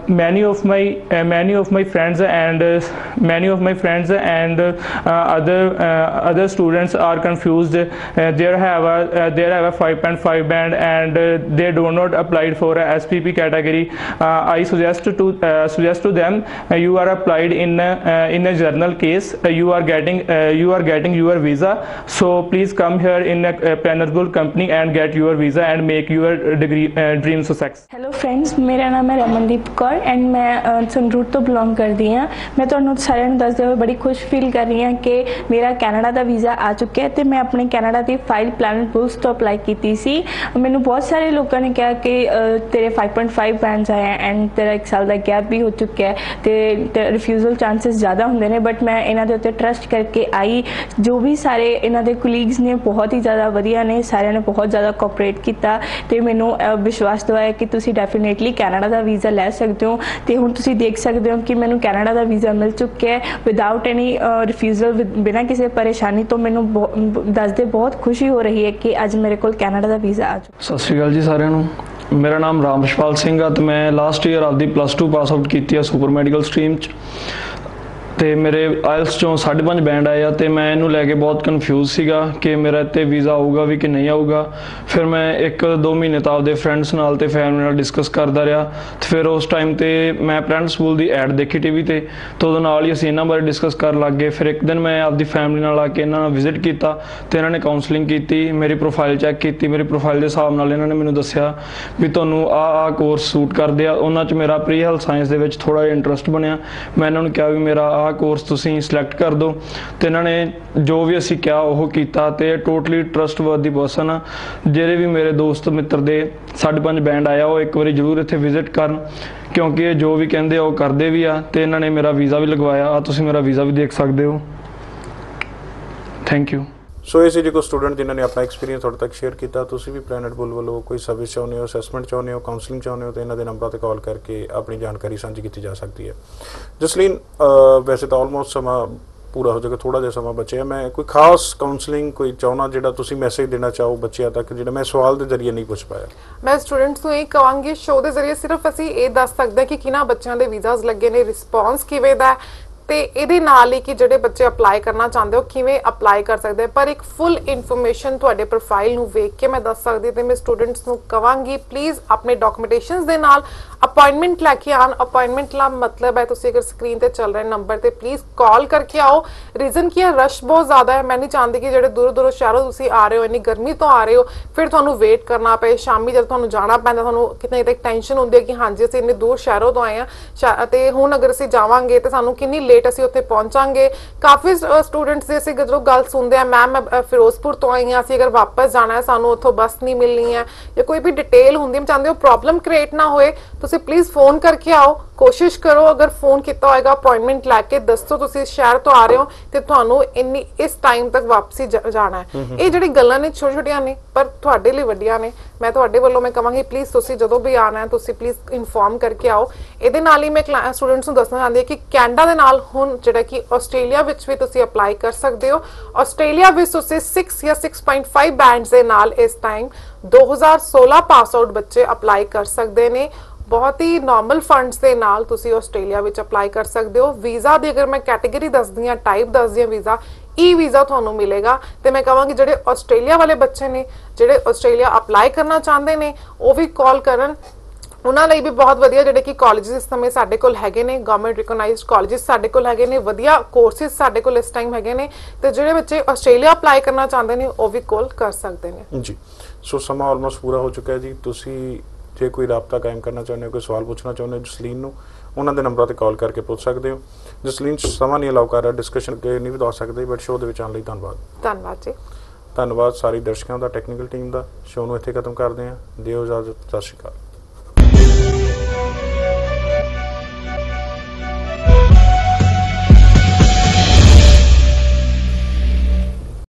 Many of uh, many of my friends and uh, many of my friends and uh, other other students are confused. There have a there have a 5.5 band and they do not applied for a SPP category. I suggest to suggest to them you are applied in a, in a journal case. You are getting you are getting your visa. So please come here in a, a company and get your visa and make your degree dreams success. Hello friends मेरा नाम है Ramandeep Kaur and मैं ਮੈਂ ਸੰਗਰੂਰ ਤੋਂ belong ਕਰਦੀ ਹਾਂ। ਮੈਂ ਤੁਹਾਨੂੰ ਸਾਰਿਆਂ ਨੂੰ ਦੱਸਦੇ ਹੋਏ ਬੜੀ ਖੁਸ਼ ਫੀਲ ਕਰ ਰਹੀ ਹਾਂ ਕਿ ਮੇਰਾ ਕੈਨੇਡਾ ਦਾ ਵੀਜ਼ਾ ਆ ਚੁੱਕਿਆ ਹੈ ਤੇ ਮੈਂ ਆਪਣੇ ਕੈਨੇਡਾ ਦੀ ਫਾਈਲ ਪਲੈਨਟ ਬੁਲਸ ਤੋਂ ਅਪਲਾਈ ਕੀਤੀ ਸੀ। ਮੈਨੂੰ ਬਹੁਤ ਸਾਰੇ ਲੋਕਾਂ ਨੇ ਕਿਹਾ ਕਿ ਅ, ਤੇਰੇ 5.5 ਬੈਂਡਸ ਆਏ ਹੈ ਐਂਡ ਤੇਰਾ ਇੱਕ ਸਾਲ ਦਾ ਗੈਪ ਵੀ ਹੋ ਚੁੱਕਿਆ ਹੈ ਤੇ ਰਿਫਿਊਜ਼ਲ ਚਾਂਸਸ ਜ਼ਿਆਦਾ ਹੁੰਦੇ ਨੇ ਬਟ ਮੈਂ ਇਹਨਾਂ ਦੇ ਉੱਤੇ ਟਰਸਟ ਕਰਕੇ ਆਈ। ਜੋ ਵੀ ਸਾਰੇ ਇਹਨਾਂ ਦੇ ਕੁਲੀਗਸ ਨੇ ਬਹੁਤ ਹੀ ਜ਼ਿਆਦਾ ਵਧੀਆ ਨੇ ਸਾਰਿਆਂ ਨੇ ਬਹੁਤ ਜ਼ਿਆਦਾ ਕੋਆਪਰੇਟ ਕੀਤਾ ਤੇ ਮੈਨੂੰ ਵਿਸ਼ਵਾਸ ਦਵਾਇਆ ਕਿ ਤੁਸੀਂ ਡੈਫੀਨੇਟਲੀ ਕੈਨੇਡਾ ਦਾ ਵੀਜ਼ਾ ਲੈ ਸਕਦੇ ਹੋ ਤੇ ਹੁਣ ਤੁਸੀਂ ਦੇਖ ਸਕਦੇ ਹੋ ਕਿ ਮੈਨੂੰ ਕੈਨੇਡਾ ਦਾ ਵੀਜ਼ਾ ਮਿਲ ਚੁੱਕਿਆ ਹੈ। ਵਿਦਆਊਟ ਐਨੀ ਰਿਫਿਊਜ਼ਲ ਬਿਨਾਂ ਕਿਸੇ ਪਰੇਸ਼ਾਨੀ ਤੋਂ ਮੈਨੂੰ ਬਹੁ- ਦੱਸਦੇ ਬਹੁਤ ਖੁਸ਼ੀ ਹੋ ਰਹੀ ਹੈ ਕਿ ਅੱਜ ਮੇਰੇ ਕੋਲ ਕੈਨੇਡਾ ਦਾ ਵੀਜ਼ਾ ਆ ਚੁੱਕਾ ਸਤਿ ਸ਼੍ਰੀ ਅਕਾਲ ਜੀ ਸਾਰਿਆਂ ਨੂੰ। ਮੇਰਾ ਨਾਮ ਰਾਮਸ਼ਪਾਲ ਸਿੰਘ ਆ ਤੇ ਮੈਂ ਲਾਸਟ ਈਅਰ ਆਪਦੀ ਪਲੱਸ 2 ਪਾਸ ਆਊਟ ਕੀਤੀ ਆ ਸੁਪਰ ਮੈਡੀਕਲ ਸਟਰੀਮ ਚ। ਤੇ ਮੇਰੇ ਆਇਲਸ ਚੋਂ 5.5 ਬੈਂਡ ਆਏ ਆ ਤੇ ਮੈਂ ਇਹਨੂੰ ਲੈ ਕੇ ਬਹੁਤ ਕਨਫਿਊਜ਼ ਸੀਗਾ ਕਿ ਮੇਰਾ ਇੱਥੇ ਵੀਜ਼ਾ ਆਊਗਾ ਵੀ ਕਿ ਨਹੀਂ ਆਊਗਾ। ਫਿਰ ਮੈਂ ਇੱਕ ਦੋ ਮਹੀਨੇ ਤਾਂ ਆਪਦੇ ਫਰੈਂਡਸ ਨਾਲ ਤੇ ਫੈਮਿਲੀ ਨਾਲ ਡਿਸਕਸ ਕਰਦਾ ਰਿਹਾ। ਤੇ ਫਿਰ ਉਸ ਟਾਈਮ ਤੇ ਮੈਂ ਪ੍ਰੈਂਟ ਸਕੂਲ ਦੀ ਐਡ ਦੇਖੀ ਟੀਵੀ ਤੇ ਤੇ ਉਹਦੇ ਨਾਲ ਹੀ ਅਸੀਂ ਇਹਨਾਂ ਬਾਰੇ ਡਿਸਕਸ ਕਰਨ ਲੱਗ ਗਏ। ਫਿਰ ਇੱਕ ਦਿਨ ਮੈਂ ਆਪਦੀ ਫੈਮਿਲੀ ਨਾਲ ਆ ਕੇ ਇਹਨਾਂ ਨਾਲ ਵਿਜ਼ਿਟ ਕੀਤਾ ਤੇ ਇਹਨਾਂ ਨੇ ਕਾਉਂਸਲਿੰਗ ਕੀਤੀ, ਮੇਰੀ ਪ੍ਰੋਫਾਈਲ ਚੈੱਕ ਕੀਤੀ, ਮੇਰੀ ਪ੍ਰੋਫਾਈਲ ਦੇ ਹਿਸਾਬ ਨਾਲ ਇਹਨਾਂ ਨੇ ਮੈਨੂੰ ਦੱਸਿਆ ਵੀ ਤੁਹਾਨੂੰ ਆ ਆ ਕੋਰਸ ਸੂਟ ਕਰਦੇ ਆ। ਉਹਨਾਂ 'ਚ ਮੇਰਾ ਪ੍ਰੀ ਹੈਲਥ ਸਾਇੰਸ ਦੇ ਵਿੱਚ ਥੋੜਾ ਜਿਹਾ ਇੰਟਰਸਟ ਬਣਿਆ। ਮੈਂ ਇਹਨਾਂ ਨੂੰ ਕਿਹਾ ਵੀ ਮੇਰਾ ਆਹ ਕੋਰਸ ਤੁਸੀਂ ਸਿਲੈਕਟ ਕਰ ਦਿਓ। ਤੇ ਇਹਨਾਂ ਨੇ ਜੋ ਵੀ ਅਸੀਂ ਕਿਹਾ, ਉਹ ਕੀਤਾ ਤੇ ਟੋਟਲੀ ਟਰਸਟਵਰਦੀ ਪਰਸਨ ਆ, ਜਿਹੜੇ ਵੀ ਮੇਰੇ ਦੋਸਤ ਮਿੱਤਰ ਦੇ ਸਾਢੇ ਪੰਜ ਬੈਂਡ ਆਇਆ, ਉਹ ਇੱਕ ਵਾਰੀ ਜ਼ਰੂਰ ਇੱਥੇ ਵਿਜ਼ਿਟ ਕਰਨ, ਕਿਉਂਕਿ ਇਹ ਜੋ ਵੀ ਕਹਿੰਦੇ ਆ, ਉਹ ਕਰਦੇ ਵੀ ਆ ਤੇ ਇਹਨਾਂ ਨੇ ਮੇਰਾ ਵੀਜ਼ਾ ਵੀ ਲਗਵਾਇਆ। ਆ ਤੁਸੀਂ ਮੇਰਾ ਵੀਜ਼ਾ ਵੀ ਦੇਖ ਸਕਦੇ ਹੋ। ਥੈਂਕ ਯੂ ਸੋ ਇਹ ਸੀ ਜੀ ਕੋਈ ਸਟੂਡੈਂਟ ਜਿਨ੍ਹਾਂ ਨੇ ਆਪਣਾ ਐਕਸਪੀਰੀਅੰਸ ਤੁਹਾਡੇ ਤੱਕ ਸ਼ੇਅਰ ਕੀਤਾ, ਤੁਸੀਂ ਵੀ ਪਲੈਨਟ ਬੁੱਲ ਵੱਲੋਂ ਕੋਈ ਸਰਵਿਸ ਚਾਹੁੰਦੇ ਹੋ ਅਸੈਸਮੈਂਟ ਚਾਹੁੰਦੇ ਹੋ ਕਾਉਂਸਲਿੰਗ ਚਾਹੁੰਦੇ ਹੋ, ਤਾਂ ਇਹਨਾਂ ਦੇ ਨੰਬਰਾਂ ਤੇ ਕਾਲ ਕਰਕੇ ਆਪਣੀ ਜਾਣਕਾਰੀ ਸਾਂਝੀ ਕੀਤੀ ਜਾ ਸਕਦੀ ਹੈ। ਜਸਲੀਨ ਵੈਸੇ ਤਾਂ ਆਲਮੋਸਟ ਸਮਾਂ ਪੂਰਾ ਹੋ ਜਾਏਗਾ ਥੋੜਾ ਜਿਹਾ ਸਮਾਂ ਬਚਿਆ। ਮੈਂ ਕੋਈ ਖਾਸ ਕਾਉਂਸਲਿੰਗ ਕੋਈ ਚਾਹਣਾ ਜਿਹੜਾ ਤੁਸੀਂ ਮੈਸੇਜ ਦੇਣਾ ਚਾਹੋ ਬੱਚਿਆਂ ਤੱਕ, ਜਿਹੜਾ ਮੈਂ ਸਵਾਲ ਦੇ ਜ਼ਰੀਏ ਨਹੀਂ ਪੁੱਛ ਪਾਇਆ? ਮੈਂ ਸਟੂਡੈਂਟਸ ਨੂੰ ਇਹ ਕਹਾਂਗੀ ਸ਼ੋਅ ਦੇ ਜ਼ਰੀਏ ਸਿਰਫ ਅਸੀਂ ਇਹ ਦੱਸ ਸਕਦੇ ਹਾਂ ਕਿ ਕਿਹਨਾਂ ਬੱਚਿਆਂ ਦੇ ਵੀਜ਼ਾਸ ਲੱਗੇ ਨੇ ਰਿਸਪੌਂਸ ਕਿਵੇਂ ਦਾ ਤੇ ਇਹਦੇ ਨਾਲ ਹੀ ਕਿ ਜਿਹੜੇ ਬੱਚੇ ਅਪਲਾਈ ਕਰਨਾ ਚਾਹੁੰਦੇ ਹੋ, ਕਿਵੇਂ ਅਪਲਾਈ ਕਰ ਸਕਦੇ ਪਰ ਇੱਕ ਫੁੱਲ ਇਨਫੋਰਮੇਸ਼ਨ ਤੁਹਾਡੇ ਪ੍ਰੋਫਾਈਲ ਨੂੰ ਵੇਖ ਕੇ ਮੈਂ ਦੱਸ ਸਕਦੀ ਹਾਂ ਤੇ ਮੈਂ ਸਟੂਡੈਂਟਸ ਨੂੰ ਕਵਾਂਗੀ ਪਲੀਜ਼ ਆਪਣੇ ਡਾਕੂਮੈਂਟੇਸ਼ਨਸ ਦੇ ਨਾਲ ਅਪਾਇੰਟਮੈਂਟ ਲੈ ਕੇ ਆਣ ਅਪਾਇੰਟਮੈਂਟ ਦਾ ਮਤਲਬ ਹੈ, ਤੁਸੀਂ ਅਗਰ ਸਕਰੀਨ ਤੇ ਚੱਲ ਰਹੇ ਨੰਬਰ ਤੇ ਪਲੀਜ਼ ਕਾਲ ਕਰਕੇ ਆਓ। ਰੀਜ਼ਨ ਕੀ ਹੈ ਰਸ਼ ਬਹੁਤ ਜ਼ਿਆਦਾ ਹੈ। ਮੈਂ ਨਹੀਂ ਚਾਹੁੰਦੀ ਕਿ ਜਿਹੜੇ ਦੂਰੋਂ ਦੂਰੋਂ ਸ਼ਹਿਰੋਂ ਤੁਸੀਂ ਆ ਰਹੇ ਹੋ, ਇੰਨੀ ਗਰਮੀ ਤੋਂ ਆ ਰਹੇ ਹੋ, ਫਿਰ ਤੁਹਾਨੂੰ ਵੇਟ ਕਰਨਾ ਪਏ। ਸ਼ਾਮੀ ਜਦ ਤੁਹਾਨੂੰ ਜਾਣਾ ਪੈਂਦਾ, ਤੁਹਾਨੂੰ ਕਿਤੇ ਕਿਤੇ ਟੈਨਸ਼ਨ ਹੁੰਦੀ ਹੈ ਕਿ ਹਾਂਜੀ, ਅਸੀਂ ਇੰਨੇ ਦੂਰ ਸ਼ਹਿਰੋਂ ਤੋਂ ਆਏ ਆ ਤੇ ਹੁਣ ਅਗਰ ਅਸੀਂ ਜਾਵਾਂਗੇ ਤੇ ਸਾਨੂੰ ਕਿੰਨੀ ਲੇਟ ਅਸੀਂ ਉੱਥੇ ਪਹੁੰਚਾਂਗੇ। ਕਾਫੀ ਸਟੂਡੈਂਟਸ ਦੇ ਅਸੀਂ ਜਦੋਂ ਗੱਲ ਸੁਣਦੇ ਆ ਮੈਮ ਮੈਂ ਫਿਰੋਜ਼ਪੁਰ ਤੋਂ ਆਈ ਹਾਂ, ਅਸੀਂ ਅਗਰ ਵਾਪਸ ਜਾਣਾ ਹੈ, ਸਾਨੂੰ ਉੱਥੋਂ ਬੱਸ ਨਹੀਂ ਮਿਲਣੀ ਹੈ। ਜਾਂ ਕੋਈ ਵੀ ਡਿਟੇਲ ਹੁੰਦੀ ਮੈਂ ਚਾਹੁੰਦੇ ਹੋ ਪ੍ਰੋਬਲਮ ਕ੍ਰੀਏਟ ਨਾ ਹੋਏ। ਤੁਸੀਂ ਪਲੀਜ਼ ਫੋਨ ਕਰਕੇ ਆਓ। ਕੋਸ਼ਿਸ਼ ਕਰੋ ਅਗਰ ਫੋਨ ਕੀਤਾ ਹੋਏਗਾ ਅਪਾਇੰਟਮੈਂਟ ਲੈ ਕੇ ਦੱਸੋ ਤੁਸੀਂ ਇਸ ਸ਼ਹਿਰ ਤੋਂ ਆ ਰਹੇ ਹੋ ਤੇ ਤੁਹਾਨੂੰ ਇੰਨੀ ਇਸ ਟਾਈਮ ਤੱਕ ਵਾਪਸੀ ਜਾਣਾ ਹੈ। ਇਹ ਜਿਹੜੀ ਗੱਲਾਂ ਨੇ ਛੋਟੀਆਂ ਛੋਟੀਆਂ ਨੇ ਪਰ ਤੁਹਾਡੇ ਲਈ ਵੱਡੀਆਂ ਨੇ। ਮੈਂ ਤੁਹਾਡੇ ਵੱਲੋਂ ਮੈਂ ਕਹਾਂਗੀ ਪਲੀਜ਼ ਤੁਸੀਂ ਜਦੋਂ ਵੀ ਆਣਾ ਹੈ ਤੁਸੀਂ ਪਲੀਜ਼ ਇਨਫੋਰਮ ਕਰਕੇ ਆਓ। ਇਹਦੇ ਨਾਲ ਹੀ ਮੈਂ ਸਟੂਡੈਂਟਸ ਨੂੰ ਦੱਸਣਾ ਚਾਹੁੰਦੀ ਹਾਂ ਕਿ ਕੈਨੇਡਾ ਦੇ ਨਾਲ ਹੁਣ ਜਿਹੜਾ ਕਿ ਆਸਟ੍ਰੇਲੀਆ ਵਿੱਚ ਵੀ ਤੁਸੀਂ ਅਪਲਾਈ ਕਰ ਸਕਦੇ ਹੋ। ਆਸਟ੍ਰੇਲੀਆ ਵਿੱਚ ਤੁਸੀਂ 6 ਜਾਂ 6.5 ਬੈਂਡਸ ਦੇ ਨਾਲ ਇਸ ਟਾਈਮ 2016 ਪਾਸ ਆਊਟ ਬੱਚੇ ਅਪਲਾਈ ਕਰ ਸਕਦੇ ਨੇ। ਬਹੁਤ ਹੀ ਨਾਰਮਲ ਫੰਡਸ ਦੇ ਨਾਲ ਤੁਸੀਂ ਆਸਟ੍ਰੇਲੀਆ ਵਿੱਚ ਅਪਲਾਈ ਕਰ ਸਕਦੇ ਹੋ। ਵੀਜ਼ਾ ਦੀ ਅਗਰ ਮੈਂ ਕੈਟਾਗਰੀ ਦੱਸਦੀ ਹਾਂ ਟਾਈਪ ਦੱਸਦੀ ਹਾਂ ਵੀਜ਼ਾ ਈ ਵੀਜ਼ਾ ਤੁਹਾਨੂੰ ਮਿਲੇਗਾ। ਤੇ ਮੈਂ ਕਹਾਂਗੀ ਜਿਹੜੇ ਆਸਟ੍ਰੇਲੀਆ ਵਾਲੇ ਬੱਚੇ ਨੇ, ਜਿਹੜੇ ਆਸਟ੍ਰੇਲੀਆ ਅਪਲਾਈ ਕਰਨਾ ਚਾਹੁੰਦੇ ਨੇ, ਉਹ ਵੀ ਕਾਲ ਕਰਨ। ਉਹਨਾਂ ਲਈ ਵੀ ਬਹੁਤ ਵਧੀਆ ਜਿਹੜੇ ਕਿ ਕਾਲਜਸ ਇਸ ਸਮੇਂ ਸਾਡੇ ਕੋਲ ਹੈਗੇ ਨੇ ਗਵਰਨਮੈਂਟ ਰਿਕਗਨਾਈਜ਼ਡ ਕਾਲਜਸ ਸਾਡੇ ਕੋਲ ਹੈਗੇ ਨੇ, ਵਧੀਆ ਕੋਰਸਿਸ ਸਾਡੇ ਕੋਲ ਇਸ ਟਾਈਮ ਹੈਗੇ ਨੇ। ਤੇ ਜਿਹੜੇ ਬੱਚੇ ਆਸਟ੍ਰੇਲੀਆ ਅਪਲਾਈ ਕਰਨਾ ਚਾਹੁੰਦੇ ਨੇ, ਉਹ ਵੀ ਕਾਲ ਕਰ ਸਕਦੇ ਨੇ। ਜੀ। ਸੋ ਸਮਾਂ ਆਲਮੋਸਟ ਪੂਰਾ ਹੋ ਚੁੱਕਾ ਹੈ ਜੀ। ਤੁਸੀਂ ਜੇ ਕੋਈ ਰਾਬਤਾ ਕਾਇਮ ਕਰਨਾ ਚਾਹੁੰਦੇ ਹੋ ਕੋਈ ਸਵਾਲ ਪੁੱਛਣਾ ਚਾਹੁੰਦੇ ਹੋ ਜਸਲੀਨ ਨੂੰ ਉਹਨਾਂ ਦੇ ਨੰਬਰਾਂ ਤੇ ਕਾਲ ਕਰਕੇ ਪੁੱਛ ਸਕਦੇ ਹੋ। ਜਸਲੀਨ ਸਮਾਂ ਨਹੀਂ ਅਲਾਉ ਕਰ ਰਿਹਾ ਡਿਸਕਸ਼ਨ ਅੱਗੇ ਨਹੀਂ ਵਧਾ ਸਕਦੇ ਬਟ ਸ਼ੋਅ ਦੇ ਵਿੱਚ ਆਉਣ ਲਈ ਧੰਨਵਾਦ। ਧੰਨਵਾਦ ਜੀ। ਧੰਨਵਾਦ ਸਾਰੀ ਦਰਸ਼ਕਾਂ ਦਾ ਟੈਕਨੀਕਲ ਟੀਮ ਦਾ। ਸ਼ੋਅ ਨੂੰ ਇੱਥੇ ਖਤਮ ਕਰਦੇ ਹਾਂ। ਦਿਓ ਇਜਾਜ਼ਤ ਸਤਿ ਸ਼੍ਰੀ ਅਕਾਲ।